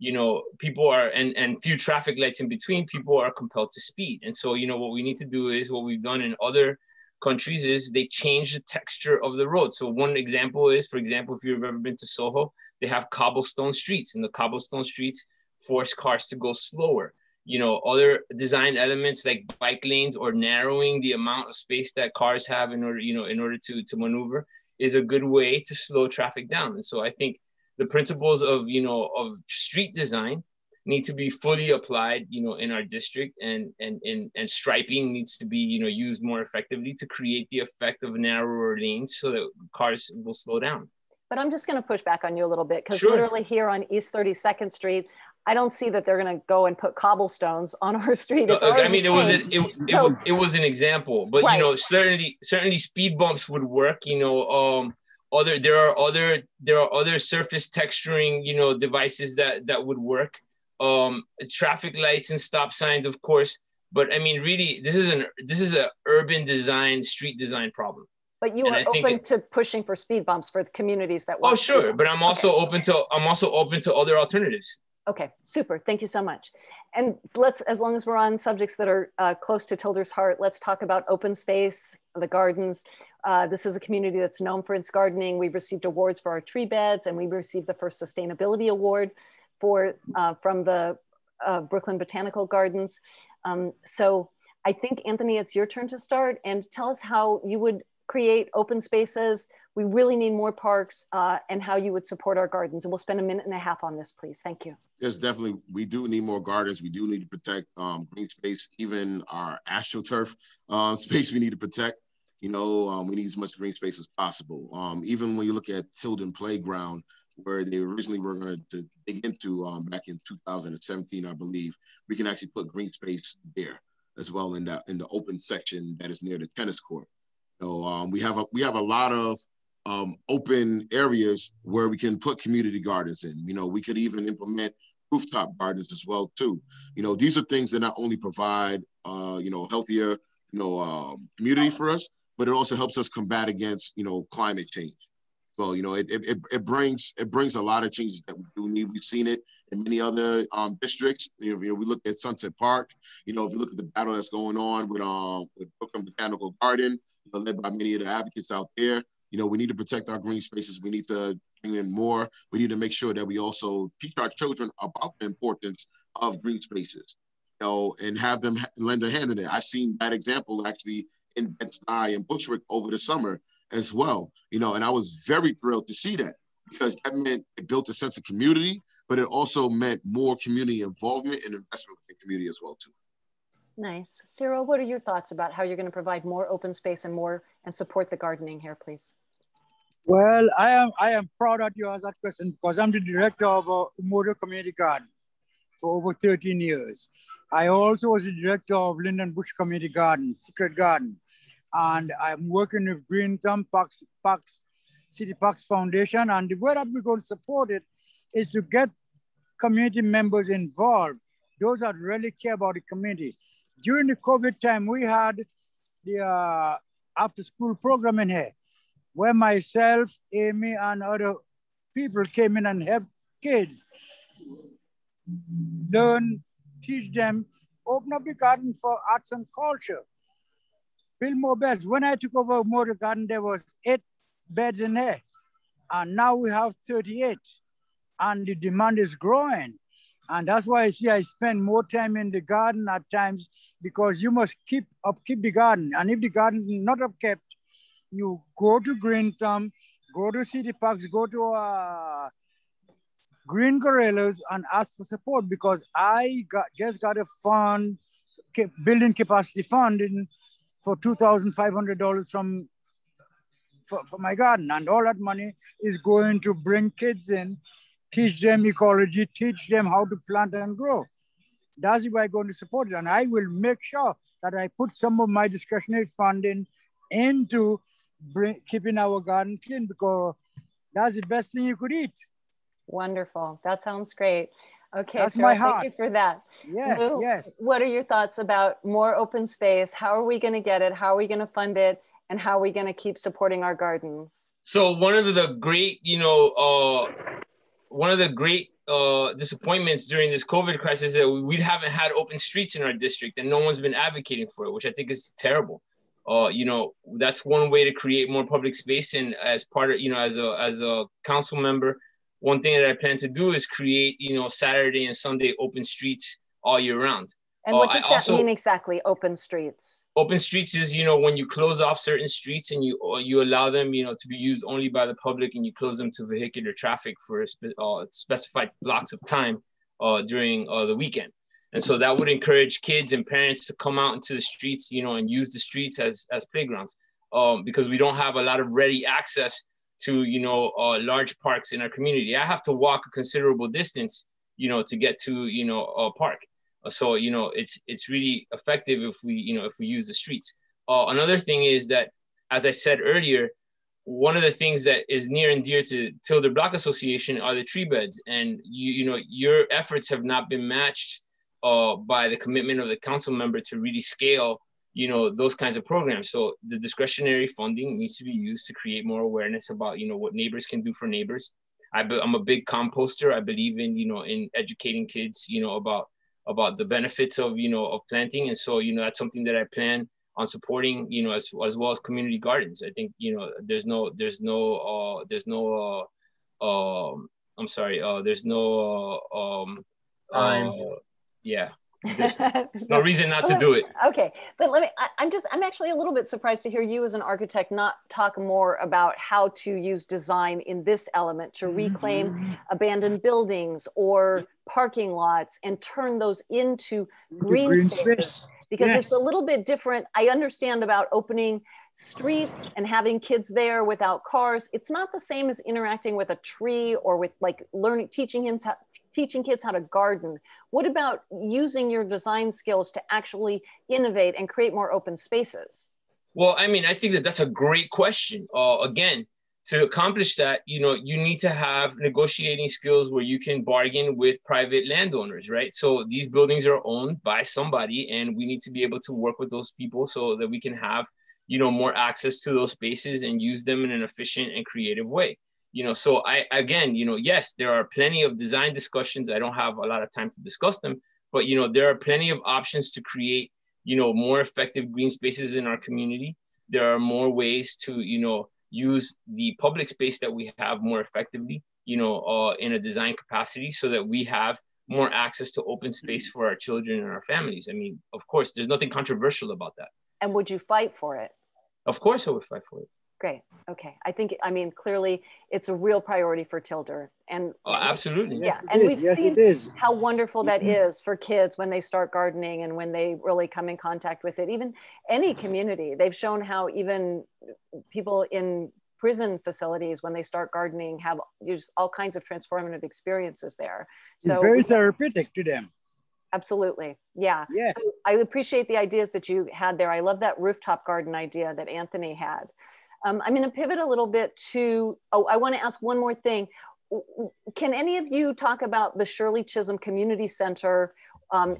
you know, people are, and, and few traffic lights in between, people are compelled to speed. And so, you know, what we need to do is what we've done in other countries is they change the texture of the road. So one example is, for example, if you've ever been to Soho, they have cobblestone streets and the cobblestone streets force cars to go slower you know other design elements like bike lanes or narrowing the amount of space that cars have in order you know in order to to maneuver is a good way to slow traffic down and so i think the principles of you know of street design need to be fully applied you know in our district and and and, and striping needs to be you know used more effectively to create the effect of narrower lanes so that cars will slow down but I'm just going to push back on you a little bit because Sure. literally here on East 32nd Street, I don't see that they're going to go and put cobblestones on our street. No, I mean, it was a, it, it, So- it was an example, but Right. you know, certainly certainly speed bumps would work. You know, um, other there are other there are other surface texturing you know devices that that would work. Um, traffic lights and stop signs, of course. But I mean, really, this is an this is a urban design, street design problem. But you and are open it- to pushing for speed bumps for the communities that Oh, sure, but. I'm also Okay. open to I'm also open to other alternatives. Okay, super. Thank you so much. And let's, as long as we're on subjects that are uh, close to Tilder's heart, let's talk about open space, the gardens. Uh, this is a community that's known for its gardening. We've received awards for our tree beds, and we received the first sustainability award for uh, from the uh, Brooklyn Botanical Gardens. Um, so I think Anthony, it's your turn to start, and tell us how you would create open spaces. We really need more parks, uh, and how you would support our gardens. And we'll spend a minute and a half on this, please. Thank you. Yes, definitely. We do need more gardens. We do need to protect um, green space, even our astroturf uh, space. We need to protect. You know, um, we need as much green space as possible. Um, even when you look at Tilden Playground, where they originally were going to dig into um, back in 2017, I believe, we can actually put green space there as well in that in the open section that is near the tennis court. So um, we have a we have a lot of um, open areas where we can put community gardens in. You know, we could even implement rooftop gardens as well too. You know, these are things that not only provide uh, you know healthier you know um, community for us, but it also helps us combat against you know climate change. Well, you know, it, it, it brings it brings a lot of changes that we do need. We've seen it in many other um, districts. You know, if we look at Sunset Park. You know, if you look at the battle that's going on with um with Brooklyn Botanical Garden, you know, led by many of the advocates out there. You know, we need to protect our green spaces. We need to bring in more. We need to make sure that we also teach our children about the importance of green spaces. You know, and have them lend a hand in it. I've seen that example actually in Bed-Stuy and Bushwick over the summer as well. You know, and I was very thrilled to see that because that meant it built a sense of community, but it also meant more community involvement and investment in the community as well too. Nice. Cyril, what are your thoughts about how you're going to provide more open space and more and support the gardening here, please? Well, I am I am proud that you asked that question because I'm the director of a Motor Community Garden for over 13 years. I also was the director of Linden Bush Community Garden, Secret Garden, and I'm working with Green Thumb Parks, Parks City Parks Foundation. And the way that we're going to support it is to get community members involved, those that really care about the community. During the COVID time, we had the uh, after school program in here where myself, Amy, and other people came in and helped kids learn, teach them, open up the garden for arts and culture, build more beds. When I took over Motor Garden, there was eight beds in there, and now we have 38, and the demand is growing. And that's why I see I spend more time in the garden at times because you must keep upkeep the garden. And if the garden is not upkept, you go to Green Thumb, go to City Parks, go to uh, Green Guerillas and ask for support because I got just got a fund, building capacity fund in, for $2,500 from for, for my garden. And all that money is going to bring kids in, teach them ecology, teach them how to plant and grow. That's why I'm going to support it. And I will make sure that I put some of my discretionary funding into bring, keeping our garden clean because that's the best thing you could eat. Wonderful. That sounds great. Okay, That's Cheryl, my thank you for that. Yes, Lou, yes. What are your thoughts about more open space? How are we going to get it? How are we going to fund it? And how are we going to keep supporting our gardens? So one of the great, you know, uh, one of the great uh, disappointments during this COVID crisis is that we haven't had open streets in our district, and no one's been advocating for it, which I think is terrible. Uh, you know, that's one way to create more public space. And as part of, you know, as a as a council member, one thing that I plan to do is create, you know, Saturday and Sunday open streets all year round. And Uh, what I does that also- mean exactly, open streets? open streets is you know when you close off certain streets and you you allow them you know to be used only by the public and you close them to vehicular traffic for a spe- uh, specified blocks of time uh, during uh, the weekend and so that would encourage kids and parents to come out into the streets you know and use the streets as as playgrounds um, because we don't have a lot of ready access to you know uh, large parks in our community. I have to walk a considerable distance you know to get to you know a park. So you know it's it's really effective if we you know if we use the streets. Uh, another thing is that as i said earlier one of the things that is near and dear to tilder block association are the tree beds. And you you know your efforts have not been matched uh, by the commitment of the council member to really scale you know those kinds of programs. So the discretionary funding needs to be used to create more awareness about you know what neighbors can do for neighbors. I i'm a big composter. I believe in you know in educating kids you know about about the benefits of you know of planting. And so you know that's something that i plan on supporting you know as, as well as community gardens. I think you know there's no there's no uh there's no uh um i'm sorry uh there's no uh, um uh, yeah there's no reason not to do it Okay, but let me, I, I'm just, I'm actually a little bit surprised to hear you as an architect not talk more about how to use design in this element to reclaim mm-hmm. abandoned buildings or parking lots and turn those into green, green spaces. space. Because it's a little bit different. I understand about opening streets and having kids there without cars. It's not the same as interacting with a tree or with like learning, teaching him, how, teaching kids how to garden. What about using your design skills to actually innovate and create more open spaces? Well, I mean, I think that that's a great question. Uh, again, to accomplish that, you know, you need to have negotiating skills where you can bargain with private landowners, right? So these buildings are owned by somebody, and we need to be able to work with those people so that we can have, you know, more access to those spaces and use them in an efficient and creative way. You know, so I again, you know, yes, there are plenty of design discussions. I don't have a lot of time to discuss them, but you know, there are plenty of options to create you know more effective green spaces in our community there are more ways to you know use the public space that we have more effectively you know uh, in a design capacity so that we have more access to open space for our children and our families i mean of course there's nothing controversial about that And would you fight for it? of course i would fight for it Great. Okay. I think, I mean, clearly it's a real priority for Tilder. And oh, absolutely Yeah, Yes, and is. we've yes, seen it is. how wonderful that mm-hmm. is for kids when they start gardening and when they really come in contact with it. Even any community, they've shown how even people in prison facilities, when they start gardening, have just all kinds of transformative experiences there. It's So very therapeutic to them. absolutely, yeah. Yeah. So I appreciate the ideas that you had there. I love that rooftop garden idea that Anthony had. Um, I'm going to pivot a little bit to, oh, I want to ask one more thing. Can any of you talk about the Shirley Chisholm Community Center? Um,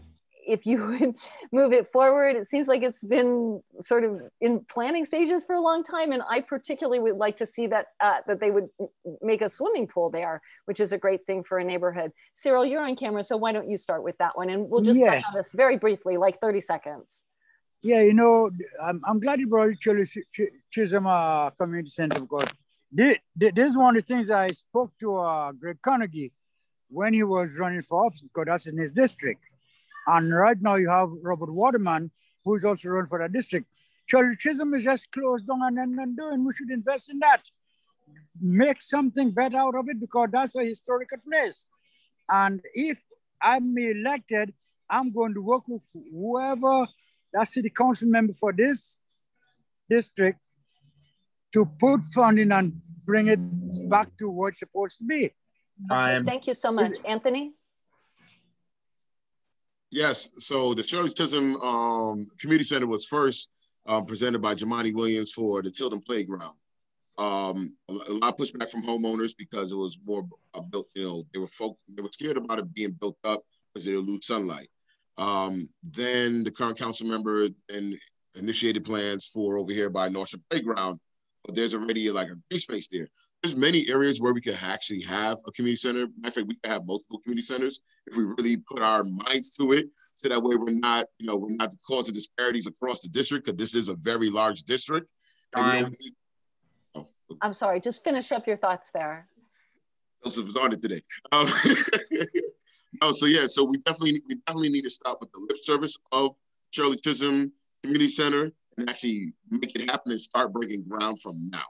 if you would move it forward, it seems like it's been sort of in planning stages for a long time. And I particularly would like to see that, uh, that they would make a swimming pool there, which is a great thing for a neighborhood. Cyril, you're on camera, so why don't you start with that one? And we'll just Yes. on this very briefly, like 30 seconds. Yeah, you know, I'm, I'm glad you brought Shirley Ch- Chisholm uh, Community Center because this, this is one of the things I spoke to uh, Greg Carnegie when he was running for office because that's in his district. And right now you have Robert Waterman, who is also running for that district. Shirley Chisholm is just closed down and, and, and doing. We should invest in that. Make something better out of it because that's a historical place. And if I'm elected, I'm going to work with whoever that city council member for this district to put funding and bring it back to what it's supposed to be. Time. Thank you so much. Anthony? Yes, so the Shirley Chisholm um, Community Center was first um, presented by Jumaane Williams for the Tilden Playground. Um, a, a lot of pushback from homeowners because it was more uh, built. You know, they were folk, they were scared about it being built up because they'll lose sunlight. Um, then the current council member then initiated plans for over here by Nostrand Playground, but there's already like a green space there. There's many areas where we could actually have a community center. In fact, we could have multiple community centers if we really put our minds to it. So that way we're not, you know, we're not causing disparities across the district because this is a very large district. Need... Oh, I'm sorry, just finish up your thoughts there. Joseph is on it today. Um, no, so yeah, so we definitely we definitely need to stop with the lip service of Shirley Chisholm Community Center and actually make it happen and start breaking ground from now.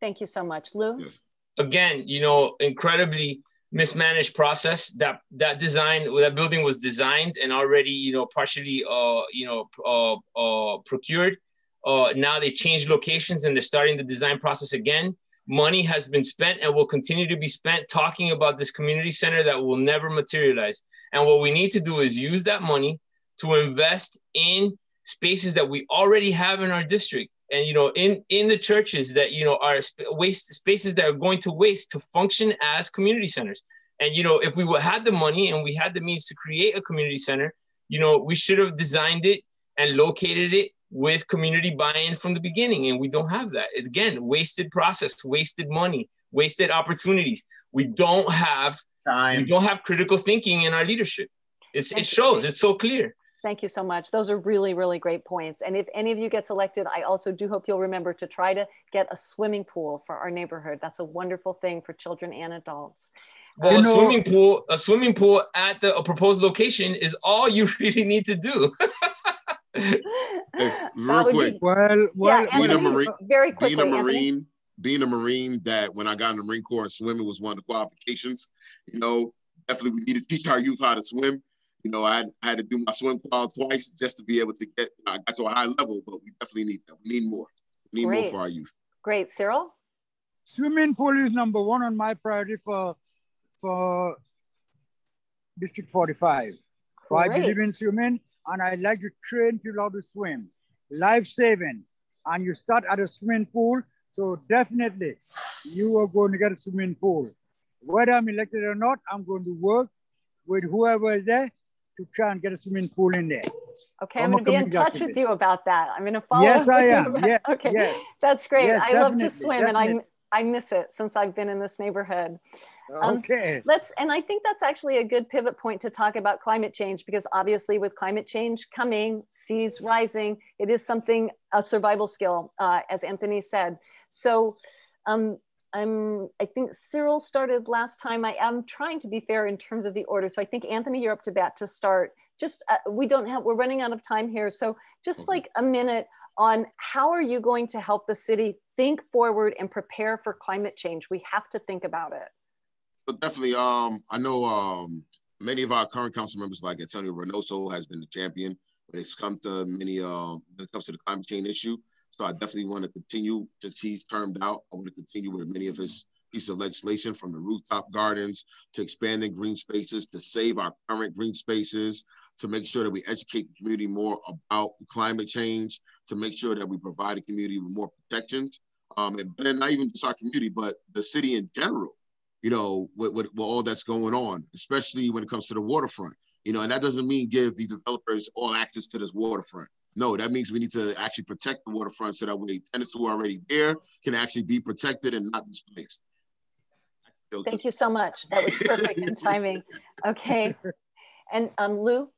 Thank you so much, Lou. Yes. Again, you know, incredibly mismanaged process. That that design, that building was designed and already, you know, partially, uh, you know, uh, uh, procured. Uh, now they changed locations and they're starting the design process again. Money has been spent and will continue to be spent talking about this community center that will never materialize. And what we need to do is use that money to invest in spaces that we already have in our district and you know in in the churches that you know are waste spaces that are going to waste to function as community centers and you know if we had the money and we had the means to create a community center you know we should have designed it and located it with community buy-in from the beginning and we don't have that it's again wasted process wasted money wasted opportunities we don't have Time. we don't have critical thinking in our leadership it's, it shows it's so clear Thank you so much. Those are really, really great points. And if any of you gets elected, I also do hope you'll remember to try to get a swimming pool for our neighborhood. That's a wonderful thing for children and adults. Well, a swimming pool, a swimming pool at the proposed location is all you really need to do. hey, real quick. Be, well, well, yeah, being a marine, very quickly, being a marine, being a marine, that when I got in the Marine Corps, swimming was one of the qualifications. You know, definitely we need to teach our youth how to swim. You know, I had, I had to do my swim qual twice just to be able to get, I got to a high level, but we definitely need that. We need more. We need Great. more for our youth. Great. Cyril? Swimming pool is number one on my priority for, for District 45. So I believe in swimming and I like to train people how to swim. Life saving. And you start at a swimming pool. So definitely you are going to get a swimming pool. Whether I'm elected or not, I'm going to work with whoever is there to try and get a swimming pool in there. Okay, I'm, I'm going to be in touch with you about that. I'm going to follow yes. I am. Yeah, okay, yes. that's great. Yes, I love to swim, definitely. and I I miss it since I've been in this neighborhood. Um, okay. Let's, and I think that's actually a good pivot point to talk about climate change because obviously, with climate change coming, seas rising, it is something a survival skill, uh, as Anthony said. So, um, I'm, I think Cyril started last time. I am trying to be fair in terms of the order. So I think Anthony, you're up to bat to start. Just, uh, we don't have, we're running out of time here. So just like a minute on how are you going to help the city think forward and prepare for climate change? We have to think about it. So definitely, um, I know um, many of our current council members like Antonio Reynoso has been the champion when it's come to many, um, when it comes to the climate change issue. So I definitely want to continue since he's termed out. I want to continue with many of his pieces of legislation from the rooftop gardens to expanding green spaces to save our current green spaces to make sure that we educate the community more about climate change, to make sure that we provide the community with more protections. Um, and, and not even just our community, but the city in general, you know, with, with, with all that's going on, especially when it comes to the waterfront. You know, and that doesn't mean give these developers all access to this waterfront. No, that means we need to actually protect the waterfront so that way tenants who are already there can actually be protected and not displaced. Thank you so much. That was perfect in timing. Okay. And um, Lou?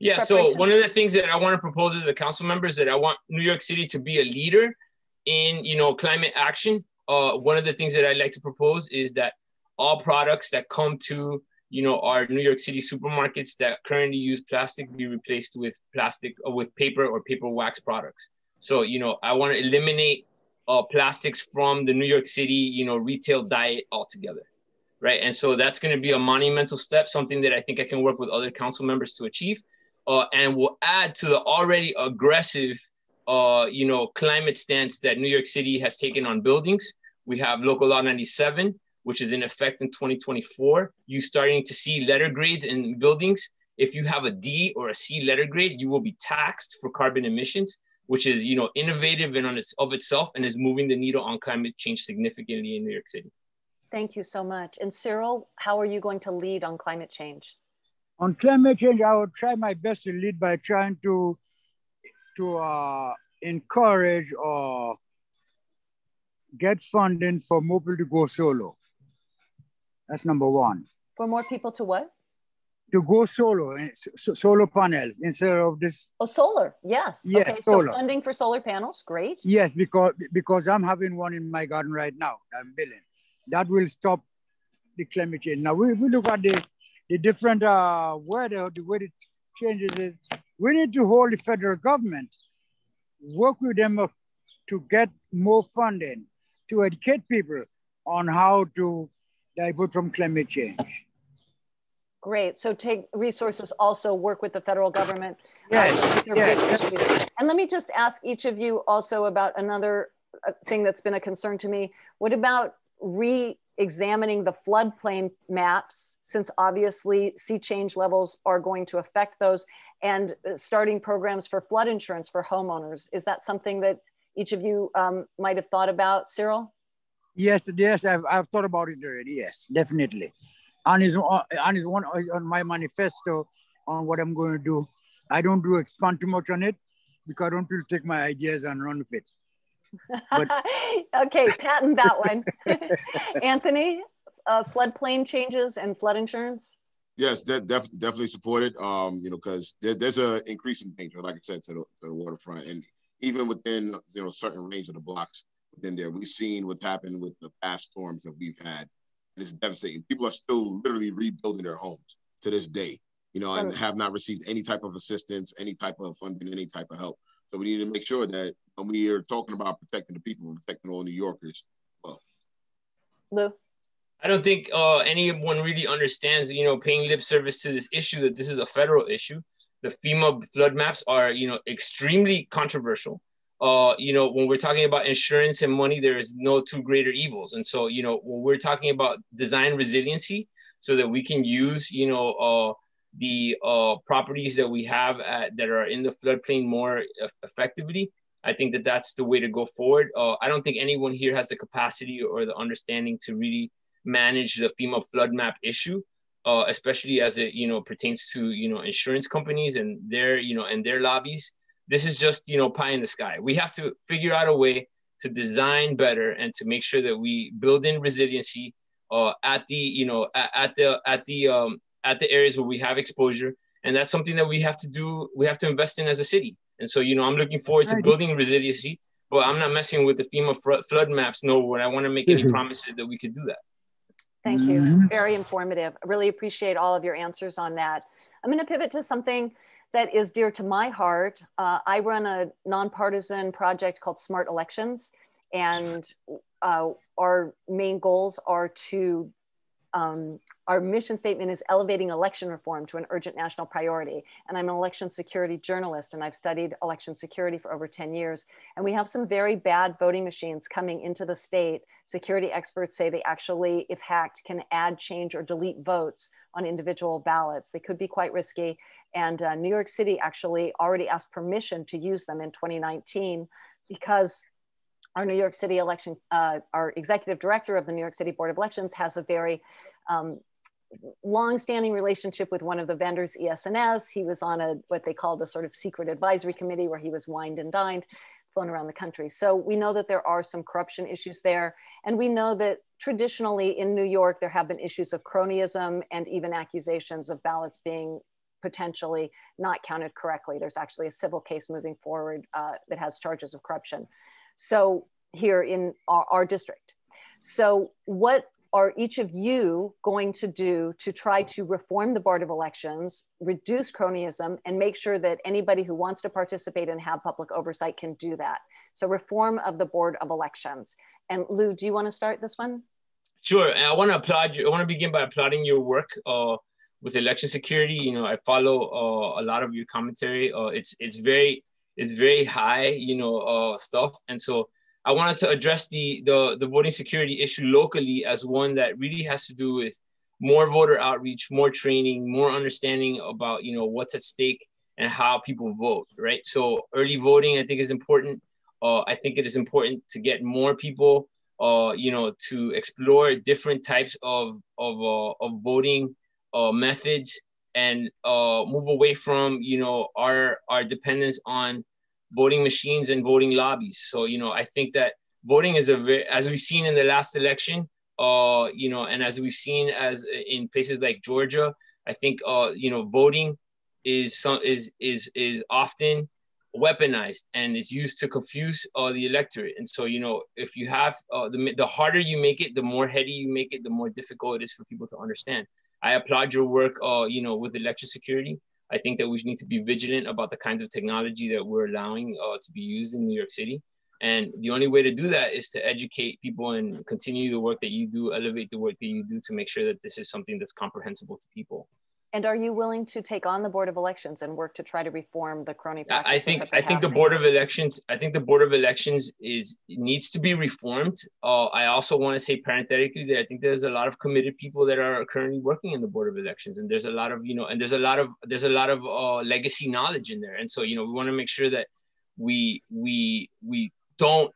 Yeah, so one of the things that I want to propose as a council member is that I want New York City to be a leader in, you know, climate action. Uh, one of the things that I'd like to propose is that all products that come to you know, our New York City supermarkets that currently use plastic be replaced with plastic or uh, with paper or paper wax products. So, you know, I want to eliminate uh, plastics from the New York City, you know, retail diet altogether, right? And so that's going to be a monumental step, something that I think I can work with other council members to achieve, uh, and will add to the already aggressive, uh, you know, climate stance that New York City has taken on buildings. We have Local Law 97, which is in effect in 2024, you starting to see letter grades in buildings. If you have a D or a C letter grade, you will be taxed for carbon emissions, which is you know innovative and on its of itself and is moving the needle on climate change significantly in New York City. Thank you so much. And Cyril, how are you going to lead on climate change? On climate change, I will try my best to lead by trying to to uh, encourage or get funding for more people to go solo. That's number one. For more people to what? To go solo, eh, solar panels instead of this. Oh, solar, yes. Yes, okay, solar. So funding for solar panels, great. Yes, because because I'm having one in my garden right now. I'm building. That will stop the climate change. Now, we, we look at the, the different uh, weather, the way it changes it, we need to hold the federal government, work with them to get more funding to educate people on how to divert from climate change. Great. So take resources, also work with the federal government. Yes, uh, yes. And let me just ask each of you also about another uh, thing that's been a concern to me. What about re-examining the floodplain maps, since obviously sea change levels are going to affect those, and uh, starting programs for flood insurance for homeowners? Is that something that each of you um, might have thought about, Cyril? Yes, yes, I've, I've thought about it already. Yes, definitely. And is and is one on my manifesto on what I'm going to do. I don't do expand too much on it because I don't feel take my ideas and run with it. But... okay, patent that one. Anthony, uh, floodplain changes and flood insurance. Yes, that def- definitely supported. Um, you know, because there, there's a increasing danger, like I said, to the, to the waterfront, and even within you know certain range of the blocks within there. We've seen what's happened with the past storms that we've had. It's devastating. People are still literally rebuilding their homes to this day, you know, and have not received any type of assistance, any type of funding, any type of help. So we need to make sure that when we are talking about protecting the people, protecting all New Yorkers. Well, Lou. I don't think uh, anyone really understands, you know, paying lip service to this issue that this is a federal issue. The FEMA flood maps are, you know, extremely controversial uh, you know, when we're talking about insurance and money, there is no two greater evils. And so, you know, when we're talking about design resiliency, so that we can use, you know, uh, the uh, properties that we have at, that are in the floodplain more effectively, I think that that's the way to go forward. Uh, I don't think anyone here has the capacity or the understanding to really manage the FEMA flood map issue. Uh, especially as it you know pertains to you know insurance companies and their you know and their lobbies this is just you know pie in the sky. We have to figure out a way to design better and to make sure that we build in resiliency uh, at the you know at, at the at the um, at the areas where we have exposure. And that's something that we have to do we have to invest in as a city. And so you know i'm looking forward to building resiliency but i'm not messing with the fema flood maps no when i want to make any mm-hmm. promises that we could do that thank you mm-hmm. very informative i really appreciate all of your answers on that i'm going to pivot to something that is dear to my heart. Uh, I run a nonpartisan project called Smart Elections, and uh, our main goals are to um, our mission statement is elevating election reform to an urgent national priority. And I'm an election security journalist, and I've studied election security for over 10 years. And we have some very bad voting machines coming into the state. Security experts say they actually, if hacked, can add, change, or delete votes on individual ballots. They could be quite risky. And uh, New York City actually already asked permission to use them in 2019 because our New York City election, uh, our executive director of the New York City Board of Elections has a very um, long-standing relationship with one of the vendors, ES&S. He was on a what they called a sort of secret advisory committee where he was wined and dined, flown around the country. So we know that there are some corruption issues there, and we know that traditionally in New York there have been issues of cronyism and even accusations of ballots being potentially not counted correctly. There's actually a civil case moving forward uh, that has charges of corruption. So here in our, our district. So what are each of you going to do to try to reform the Board of Elections, reduce cronyism, and make sure that anybody who wants to participate and have public oversight can do that? So reform of the Board of Elections. And Lou, do you want to start this one? Sure. And I want to applaud you. I want to begin by applauding your work uh, with election security. You know, I follow uh, a lot of your commentary. Uh, it's it's very it's very high, you know, uh, stuff. And so I wanted to address the, the, the voting security issue locally as one that really has to do with more voter outreach, more training, more understanding about, you know, what's at stake and how people vote, right? So early voting, I think, is important. Uh, I think it is important to get more people, uh, you know, to explore different types of of, uh, of voting uh, methods and uh, move away from, you know, our our dependence on voting machines and voting lobbies. So, you know, I think that voting is a very, as we've seen in the last election, uh, you know, and as we've seen as in places like Georgia, I think, uh, you know, voting is some is is is often weaponized and it's used to confuse uh, the electorate. And so, you know, if you have uh, the the harder you make it, the more heady you make it, the more difficult it is for people to understand. I applaud your work, uh, you know, with election security. I think that we need to be vigilant about the kinds of technology that we're allowing uh, to be used in New York City. And the only way to do that is to educate people and continue the work that you do, elevate the work that you do to make sure that this is something that's comprehensible to people. And are you willing to take on the Board of Elections and work to try to reform the crony practices? I think I think the Board of Elections I think the Board of Elections is needs to be reformed. Uh, I also want to say parenthetically that I think there's a lot of committed people that are currently working in the Board of Elections, and there's a lot of you know, and there's a lot of there's a lot of uh, legacy knowledge in there, and so you know we want to make sure that we we we don't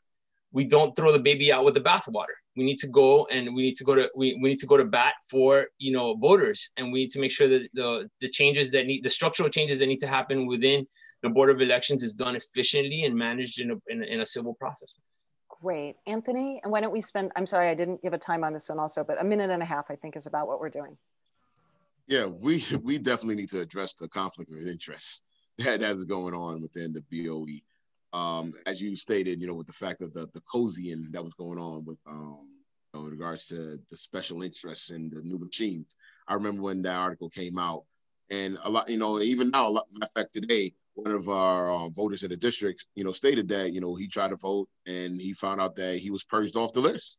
we don't throw the baby out with the bathwater we need to go and we need to go to we, we need to go to bat for you know voters. And we need to make sure that the the changes that need the structural changes that need to happen within the board of elections is done efficiently and managed in a, in a, in a civil process. Great. Anthony and why don't we spend i'm sorry i didn't give a time on this one also but a minute and a half i think is about what we're doing. Yeah we we definitely need to address the conflict of interest that has going on within the boe um, as you stated, you know, with the fact of the the cozying that was going on with um, you know, in regards to the special interests in the new machines. I remember when that article came out, and a lot, you know, even now, a lot, fact, today, one of our um, voters in the district, you know, stated that you know he tried to vote and he found out that he was purged off the list.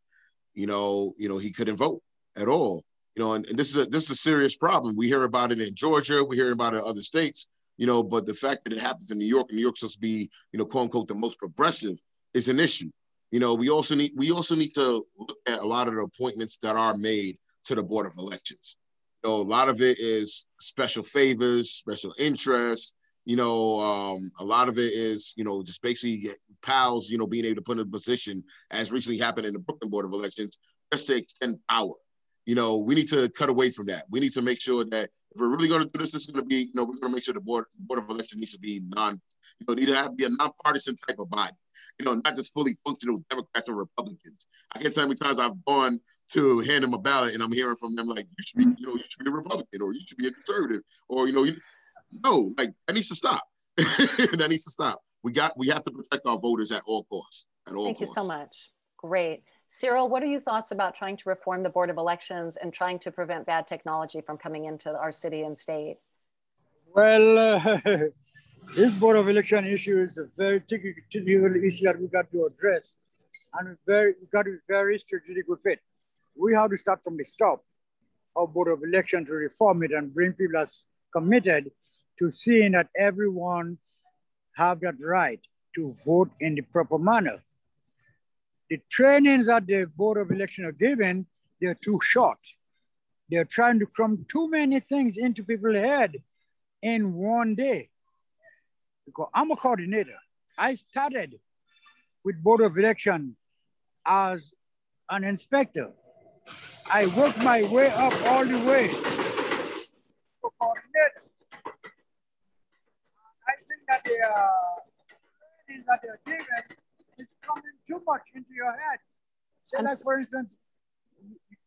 You know, you know, he couldn't vote at all. You know, and, and this is a this is a serious problem. We hear about it in Georgia, we hear about it in other states you know, but the fact that it happens in New York and New York's supposed to be, you know, quote unquote, the most progressive is an issue. You know, we also need we also need to look at a lot of the appointments that are made to the Board of Elections. You know, a lot of it is special favors, special interests. You know, um, a lot of it is, you know, just basically pals, you know, being able to put in a position, as recently happened in the Brooklyn Board of Elections, just to extend power. You know, we need to cut away from that. We need to make sure that if we're really going to do this, this is going to be, you know, we're going to make sure the board board of election needs to be non, you know, need to have be a nonpartisan type of body. You know, not just fully functional Democrats or Republicans. I can't tell how many times I've gone to hand them a ballot and I'm hearing from them like, you should be, you know, you should be a Republican or you should be a conservative or you know, you, no, like that needs to stop. that needs to stop. We got, we have to protect our voters at all costs. At all Thank costs. you so much. Great. Cyril, what are your thoughts about trying to reform the Board of Elections and trying to prevent bad technology from coming into our city and state? Well, uh, this Board of Election issue is a very technical issue that we got to address. And very, we got to be very strategic with it. We have to start from the top of Board of Election to reform it and bring people as committed to seeing that everyone have that right to vote in the proper manner the trainings that the Board of Election are given, they're too short. They're trying to cram too many things into people's head in one day. Because I'm a coordinator. I started with Board of Election as an inspector. I worked my way up all the way to coordinator. I think that that they're given is coming too much into your head. Say like, for instance,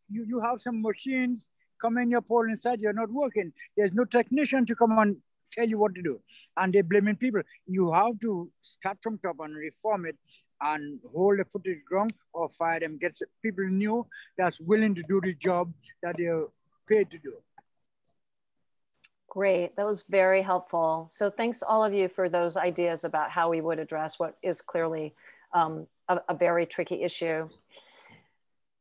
you, you have some machines come in your polling site, you're not working. There's no technician to come and tell you what to do. And they're blaming people. You have to start from top and reform it and hold the foot to the ground or fire them, get people new that's willing to do the job that they're paid to do. Great, that was very helpful. So thanks all of you for those ideas about how we would address what is clearly um, a, a, very tricky issue.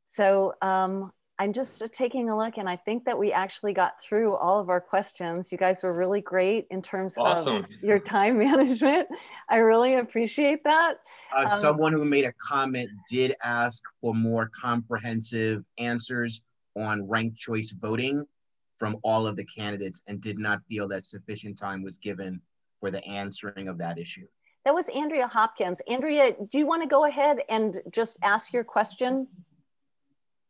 So um, I'm just taking a look and I think that we actually got through all of our questions. You guys were really great in terms awesome. of your time management. I really appreciate that. Uh, um, someone who made a comment did ask for more comprehensive answers on ranked choice voting from all of the candidates and did not feel that sufficient time was given for the answering of that issue. That was Andrea Hopkins. Andrea, do you want to go ahead and just ask your question?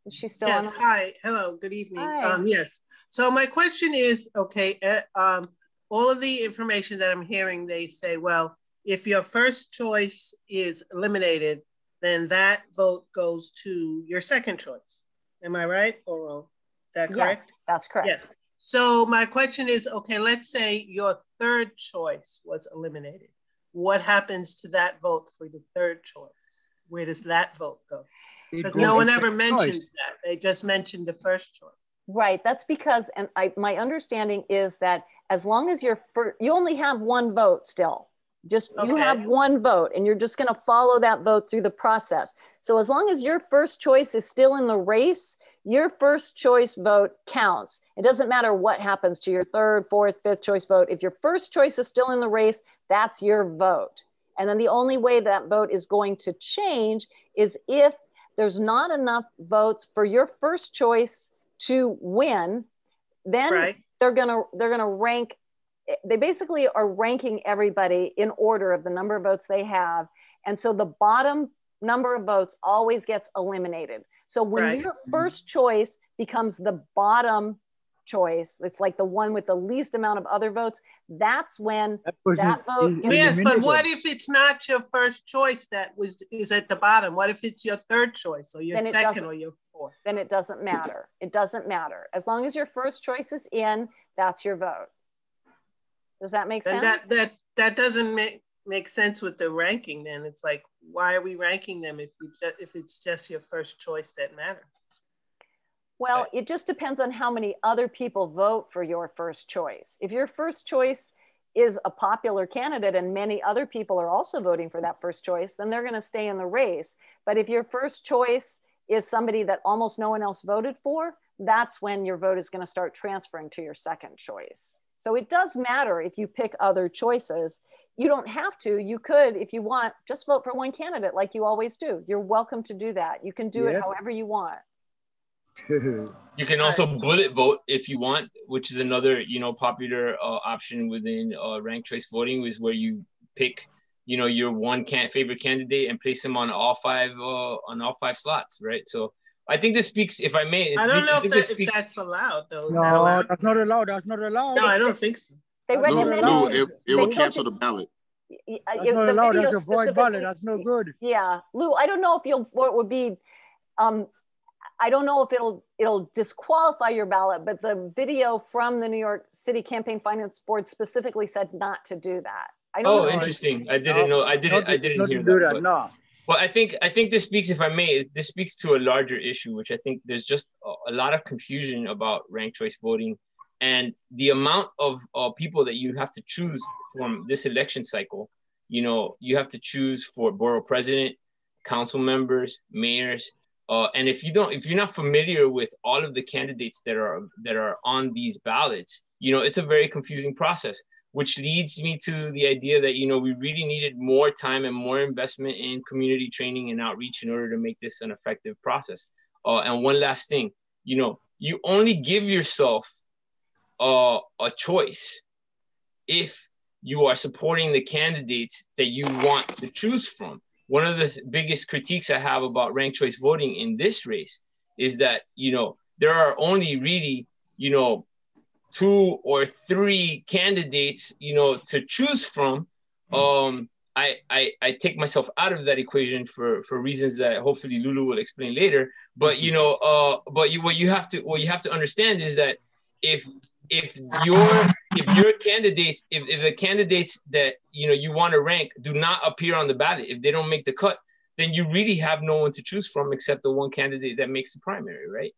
Is she still yes, on? hi, hello, good evening. Um, yes, so my question is, okay, uh, um, all of the information that I'm hearing, they say, well, if your first choice is eliminated, then that vote goes to your second choice. Am I right or wrong? Is that correct? Yes, that's correct. Yes. So my question is, okay, let's say your third choice was eliminated. What happens to that vote for the third choice? Where does that vote go? Because no one to ever choice. mentions that. They just mentioned the first choice. Right. That's because, and I, my understanding is that as long as you're, fir- you only have one vote still. Just you have one vote, and you're just going to follow that vote through the process. So as long as your first choice is still in the race, your first choice vote counts. It doesn't matter what happens to your third, fourth, fifth choice vote. If your first choice is still in the race, that's your vote. And then the only way that vote is going to change is if there's not enough votes for your first choice to win, then Right. they're gonna they're gonna rank. They basically are ranking everybody in order of the number of votes they have, and so the bottom number of votes always gets eliminated. So when Right. your first choice becomes the bottom choice, it's like the one with the least amount of other votes. That's when That That vote is is- Yes, but what if it's not your first choice that was is at the bottom? What if it's your third choice or your Then second or your fourth? then it doesn't matter. It doesn't matter. As long as your first choice is in, that's your vote. Does that make And sense? that that that doesn't make make sense with the ranking. Then it's like, why are we ranking them if you just, if it's just your first choice that matters? Well, it just depends on how many other people vote for your first choice. If your first choice is a popular candidate and many other people are also voting for that first choice, then they're going to stay in the race. But if your first choice is somebody that almost no one else voted for, that's when your vote is going to start transferring to your second choice. So it does matter if you pick other choices. You don't have to. You could, if you want, just vote for one candidate like you always do. You're welcome to do that. You can do Yeah. it however you want. You can also bullet vote if you want, which is another you know popular uh, option within uh, ranked choice voting, is where you pick you know your one can favorite candidate and place them on all five uh, on all five slots, right? So I think this speaks, if I may. I don't know if, that, this if that's allowed though. Is that no, allowed? that's not allowed. That's not allowed. No, I don't think so. They Lou- Lou, recommend Lou, it. it, it will cancel the ballot. y- That's you- not the allowed. That's a void ballot. That's no good. Yeah, Lou, I don't know if you'll, what would be, um, I don't know if it'll, it'll disqualify your ballot, but the video from the New York City Campaign Finance Board specifically said not to do that. I don't Oh, know. interesting. I didn't know. I didn't. Not I didn't not hear do that. that. but- No. Well, I think I think this speaks, if I may, this speaks to a larger issue, which I think there's just a, a lot of confusion about ranked choice voting, and the amount of uh, people that you have to choose from this election cycle. You know, you have to choose for borough president, council members, mayors, uh, and if you don't, if you're not familiar with all of the candidates that are that are on these ballots, you know, it's a very confusing process which leads me to the idea that you know we really needed more time and more investment in community training and outreach in order to make this an effective process. Uh, and one last thing you know you only give yourself uh, a choice if you are supporting the candidates that you want to choose from one of the th- biggest critiques i have about ranked choice voting in this race is that you know there are only really you know two or three candidates, you know, to choose from, um, I, I I take myself out of that equation for for reasons that hopefully Lulu will explain later. But you know, uh, but you what you have to what you have to understand is that if if your if your candidates if, if the candidates that you know you want to rank do not appear on the ballot if they don't make the cut then you really have no one to choose from except the one candidate that makes the primary right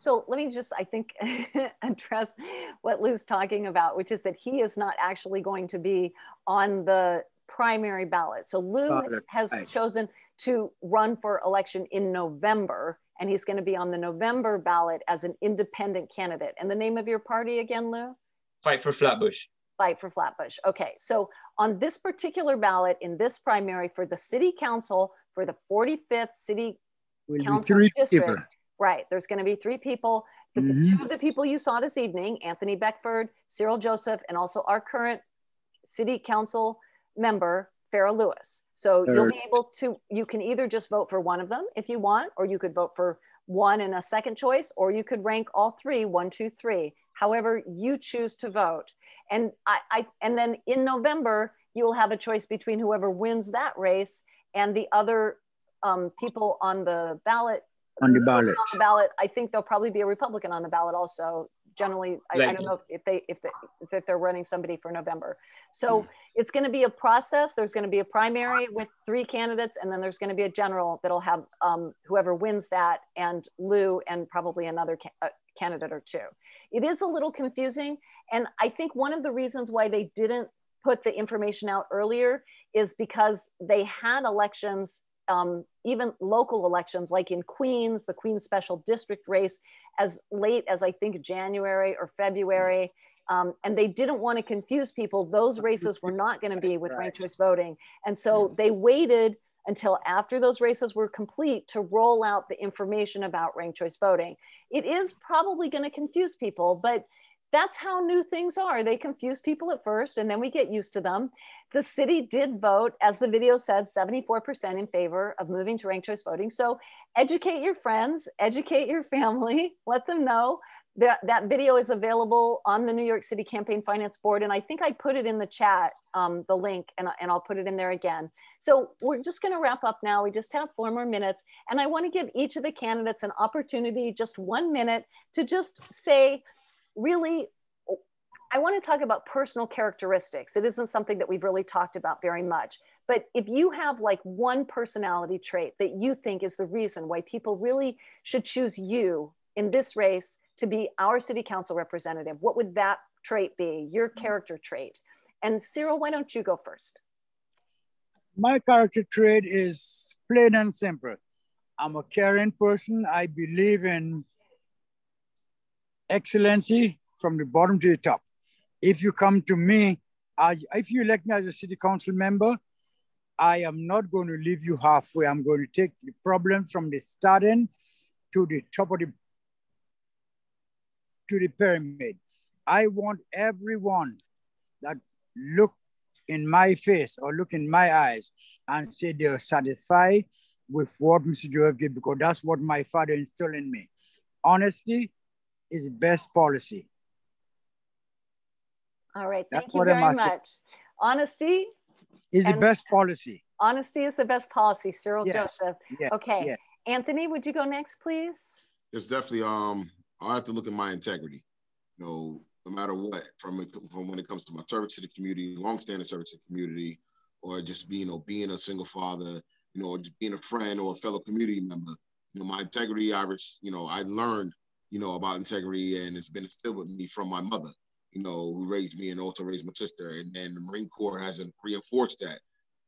So let me just, I think, address what Lou's talking about, which is that he is not actually going to be on the primary ballot. So Lou Ballot, has right. chosen to run for election in November, and he's going to be on the November ballot as an independent candidate. And the name of your party again, Lou? Fight for flatbush Fight for Flatbush. Okay, so on this particular ballot in this primary for the city council for the 45th city Will council three district, people. right? There's going to be three people. The Mhm. two of the people you saw this evening, Anthony Beckford, Cyril Joseph, and also our current city council member, Farah Louis. So you'll be able to, you can either just vote for one of them if you want, or you could vote for one and a second choice, or you could rank all three, one, two, three, however you choose to vote. And I, I and then in November, you will have a choice between whoever wins that race and the other um, people on the ballot. On the ballot. On the ballot. I think there'll probably be a Republican on the ballot also generally I, I, don't know if they if, they, if they're running somebody for november so it's going to be a process there's going to be a primary with three candidates and then there's going to be a general that'll have um, whoever wins that and lou and probably another ca uh, candidate or two it is a little confusing and i think one of the reasons why they didn't put the information out earlier is because they had elections um, even local elections, like in Queens, the Queens Special District race, as late as I think January or February. Um, and they didn't want to confuse people. Those races were not going to be with ranked choice voting. And so they waited until after those races were complete to roll out the information about ranked choice voting. It is probably going to confuse people, but that's how new things are. They confuse people at first and then we get used to them. The city did vote, as the video said, 74% in favor of moving to ranked choice voting. So educate your friends, educate your family, let them know. That, that video is available on the New York City Campaign Finance Board. And I think I put it in the chat, um, the link, and, and I'll put it in there again. So we're just gonna wrap up now. We just have four more minutes. And I wanna give each of the candidates an opportunity, just one minute, to just say really I want to talk about personal characteristics. It isn't something that we've really talked about very much. But if you have like one personality trait that you think is the reason why people really should choose you in this race to be our city council representative, what would that trait be, your mm-hmm. character trait? And Cyril, why don't you go first? My character trait is plain and simple. I'm a caring person. I believe in excellency from the bottom to the top. If you come to me, if you elect me as a city council member, I am not going to leave you halfway. I'm going to take the problem from the starting to the top of the to the pyramid. I want everyone that look in my face or look in my eyes and say they're satisfied with what Mr. Joseph did because that's what my father instilled in me. Honesty, is best policy. All right, thank That's you very much. Honesty is the best policy. Honesty is the best policy, Cyril yes. Joseph. Yes. Okay, yes. Anthony, would you go next, please? It's definitely. Um, I have to look at my integrity. You know, no matter what, from from when it comes to my service to the community, long-standing service to the community, or just being, you know, being a single father, you know, or just being a friend or a fellow community member. You know, my integrity, I, you know, I learned you know, about integrity, and it's been instilled with me from my mother, you know, who raised me and also raised my sister. And then the Marine Corps hasn't reinforced that.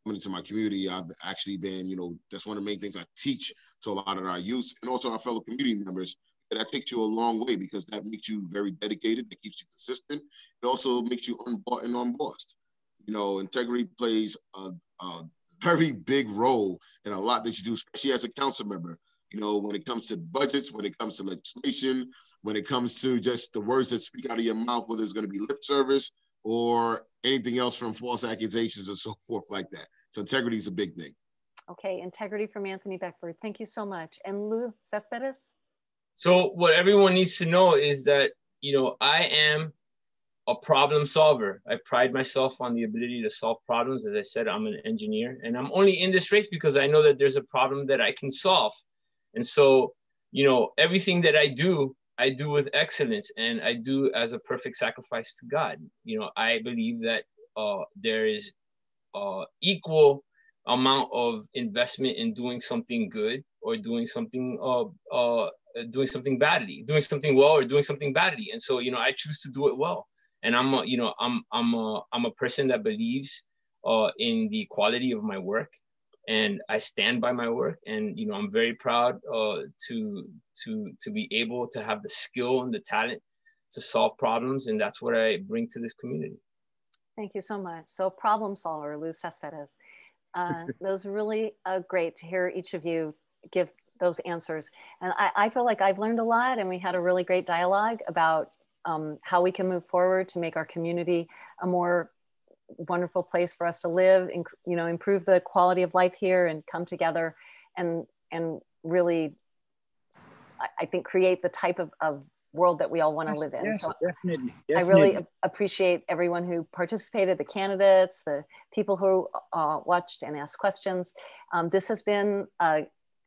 Coming into my community, I've actually been, you know, that's one of the main things I teach to a lot of our youth and also our fellow community members. That takes you a long way because that makes you very dedicated. It keeps you consistent. It also makes you unbought and unbossed. You know, integrity plays a, a very big role in a lot that you do, especially as a council member you know, when it comes to budgets, when it comes to legislation, when it comes to just the words that speak out of your mouth, whether it's going to be lip service or anything else from false accusations and so forth like that. So integrity is a big thing. Okay, integrity from Anthony Beckford. Thank you so much. And Lou Cespedes? So what everyone needs to know is that, you know, I am a problem solver. I pride myself on the ability to solve problems. As I said, I'm an engineer and I'm only in this race because I know that there's a problem that I can solve. And so, you know, everything that I do, I do with excellence and I do as a perfect sacrifice to God. You know, I believe that uh, there is uh, equal amount of investment in doing something good or doing something uh, uh, doing something badly, doing something well or doing something badly. And so, you know, I choose to do it well. And I'm, a, you know, I'm, I'm, a, I'm a person that believes uh, in the quality of my work and I stand by my work. And you know, I'm very proud uh, to to to be able to have the skill and the talent to solve problems, and that's what I bring to this community. Thank you so much. So, problem solver, Lou Cespedes. Uh, that was really uh, great to hear each of you give those answers. And I, I, feel like I've learned a lot, and we had a really great dialogue about um, how we can move forward to make our community a more wonderful place for us to live, and, you know, improve the quality of life here and come together and, and really, I, I think, create the type of, of world that we all want to Yes, live in. yes, so definitely, I really appreciate everyone who participated, the candidates, the people who uh, watched and asked questions. Um, this has been uh,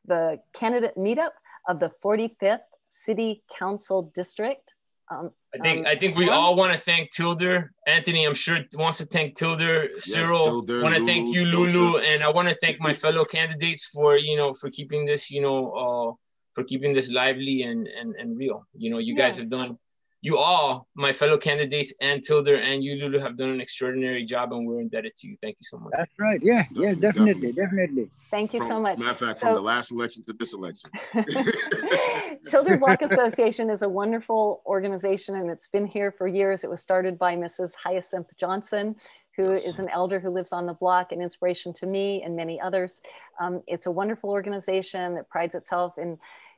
the candidate meetup of the 45th City Council District. Um, I think um, I think we forum. all want to thank Tilder. Anthony, I'm sure wants to thank Tilder. Cyril, Tilder, want to thank you, Lulu, Joseph. and I want to thank my fellow candidates for you know for keeping this you know uh, for keeping this lively and and and real. You know, you guys have done. You all, my fellow candidates, and Tilder and you, Lulu, have done an extraordinary job, and we're indebted to you. Thank you so much. That's right. Yeah, yes, Definitely, definitely, definitely. Thank you From- so much. Matter of fact, from the last election to this election. Tilder Block Association is a wonderful organization and it's been here for years. It was started by Mrs. Hyacinth Johnson, who is an elder who lives on the block, an inspiration to me and many others. Um, it's a wonderful organization that prides itself in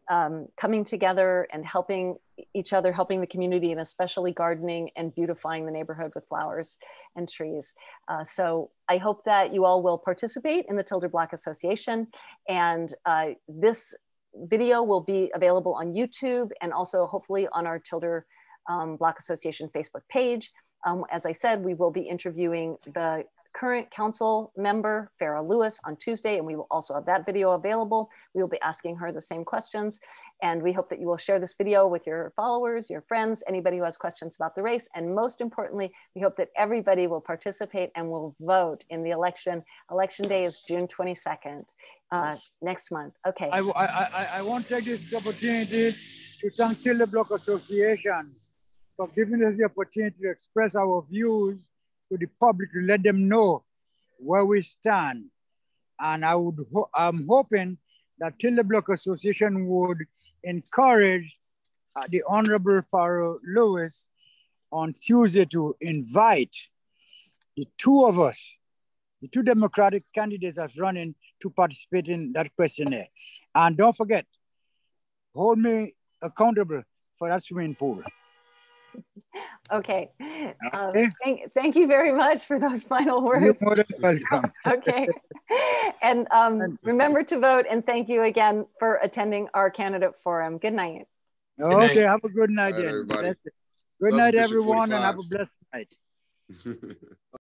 um, coming together and helping each other, helping the community, and especially gardening and beautifying the neighborhood with flowers and trees. Uh, so I hope that you all will participate in the Tilder Block Association. And uh, this video will be available on YouTube and also hopefully on our Tilder um, Block Association Facebook page. Um, as I said, we will be interviewing the current council member, Farah Louis, on Tuesday, and we will also have that video available. We will be asking her the same questions. And we hope that you will share this video with your followers, your friends, anybody who has questions about the race. And most importantly, we hope that everybody will participate and will vote in the election. Election day is June 22nd, uh, next month. Okay. I, I, I, I want to take this opportunity to thank Tilder Block Association for giving us the opportunity to express our views to the public to let them know where we stand. And I would, ho- I'm hoping that Tilder Block Association would encourage uh, the Honorable Farah Louis on Tuesday to invite the two of us, the two Democratic candidates that's running to participate in that questionnaire. And don't forget, hold me accountable for that swimming pool. Okay. Um, thank, thank you very much for those final words. You're more than welcome. Okay. And um, remember to vote and thank you again for attending our candidate forum. Good night. night. Okay, have a good night Night, then. everybody. Good Love night, District everyone, and have a blessed night.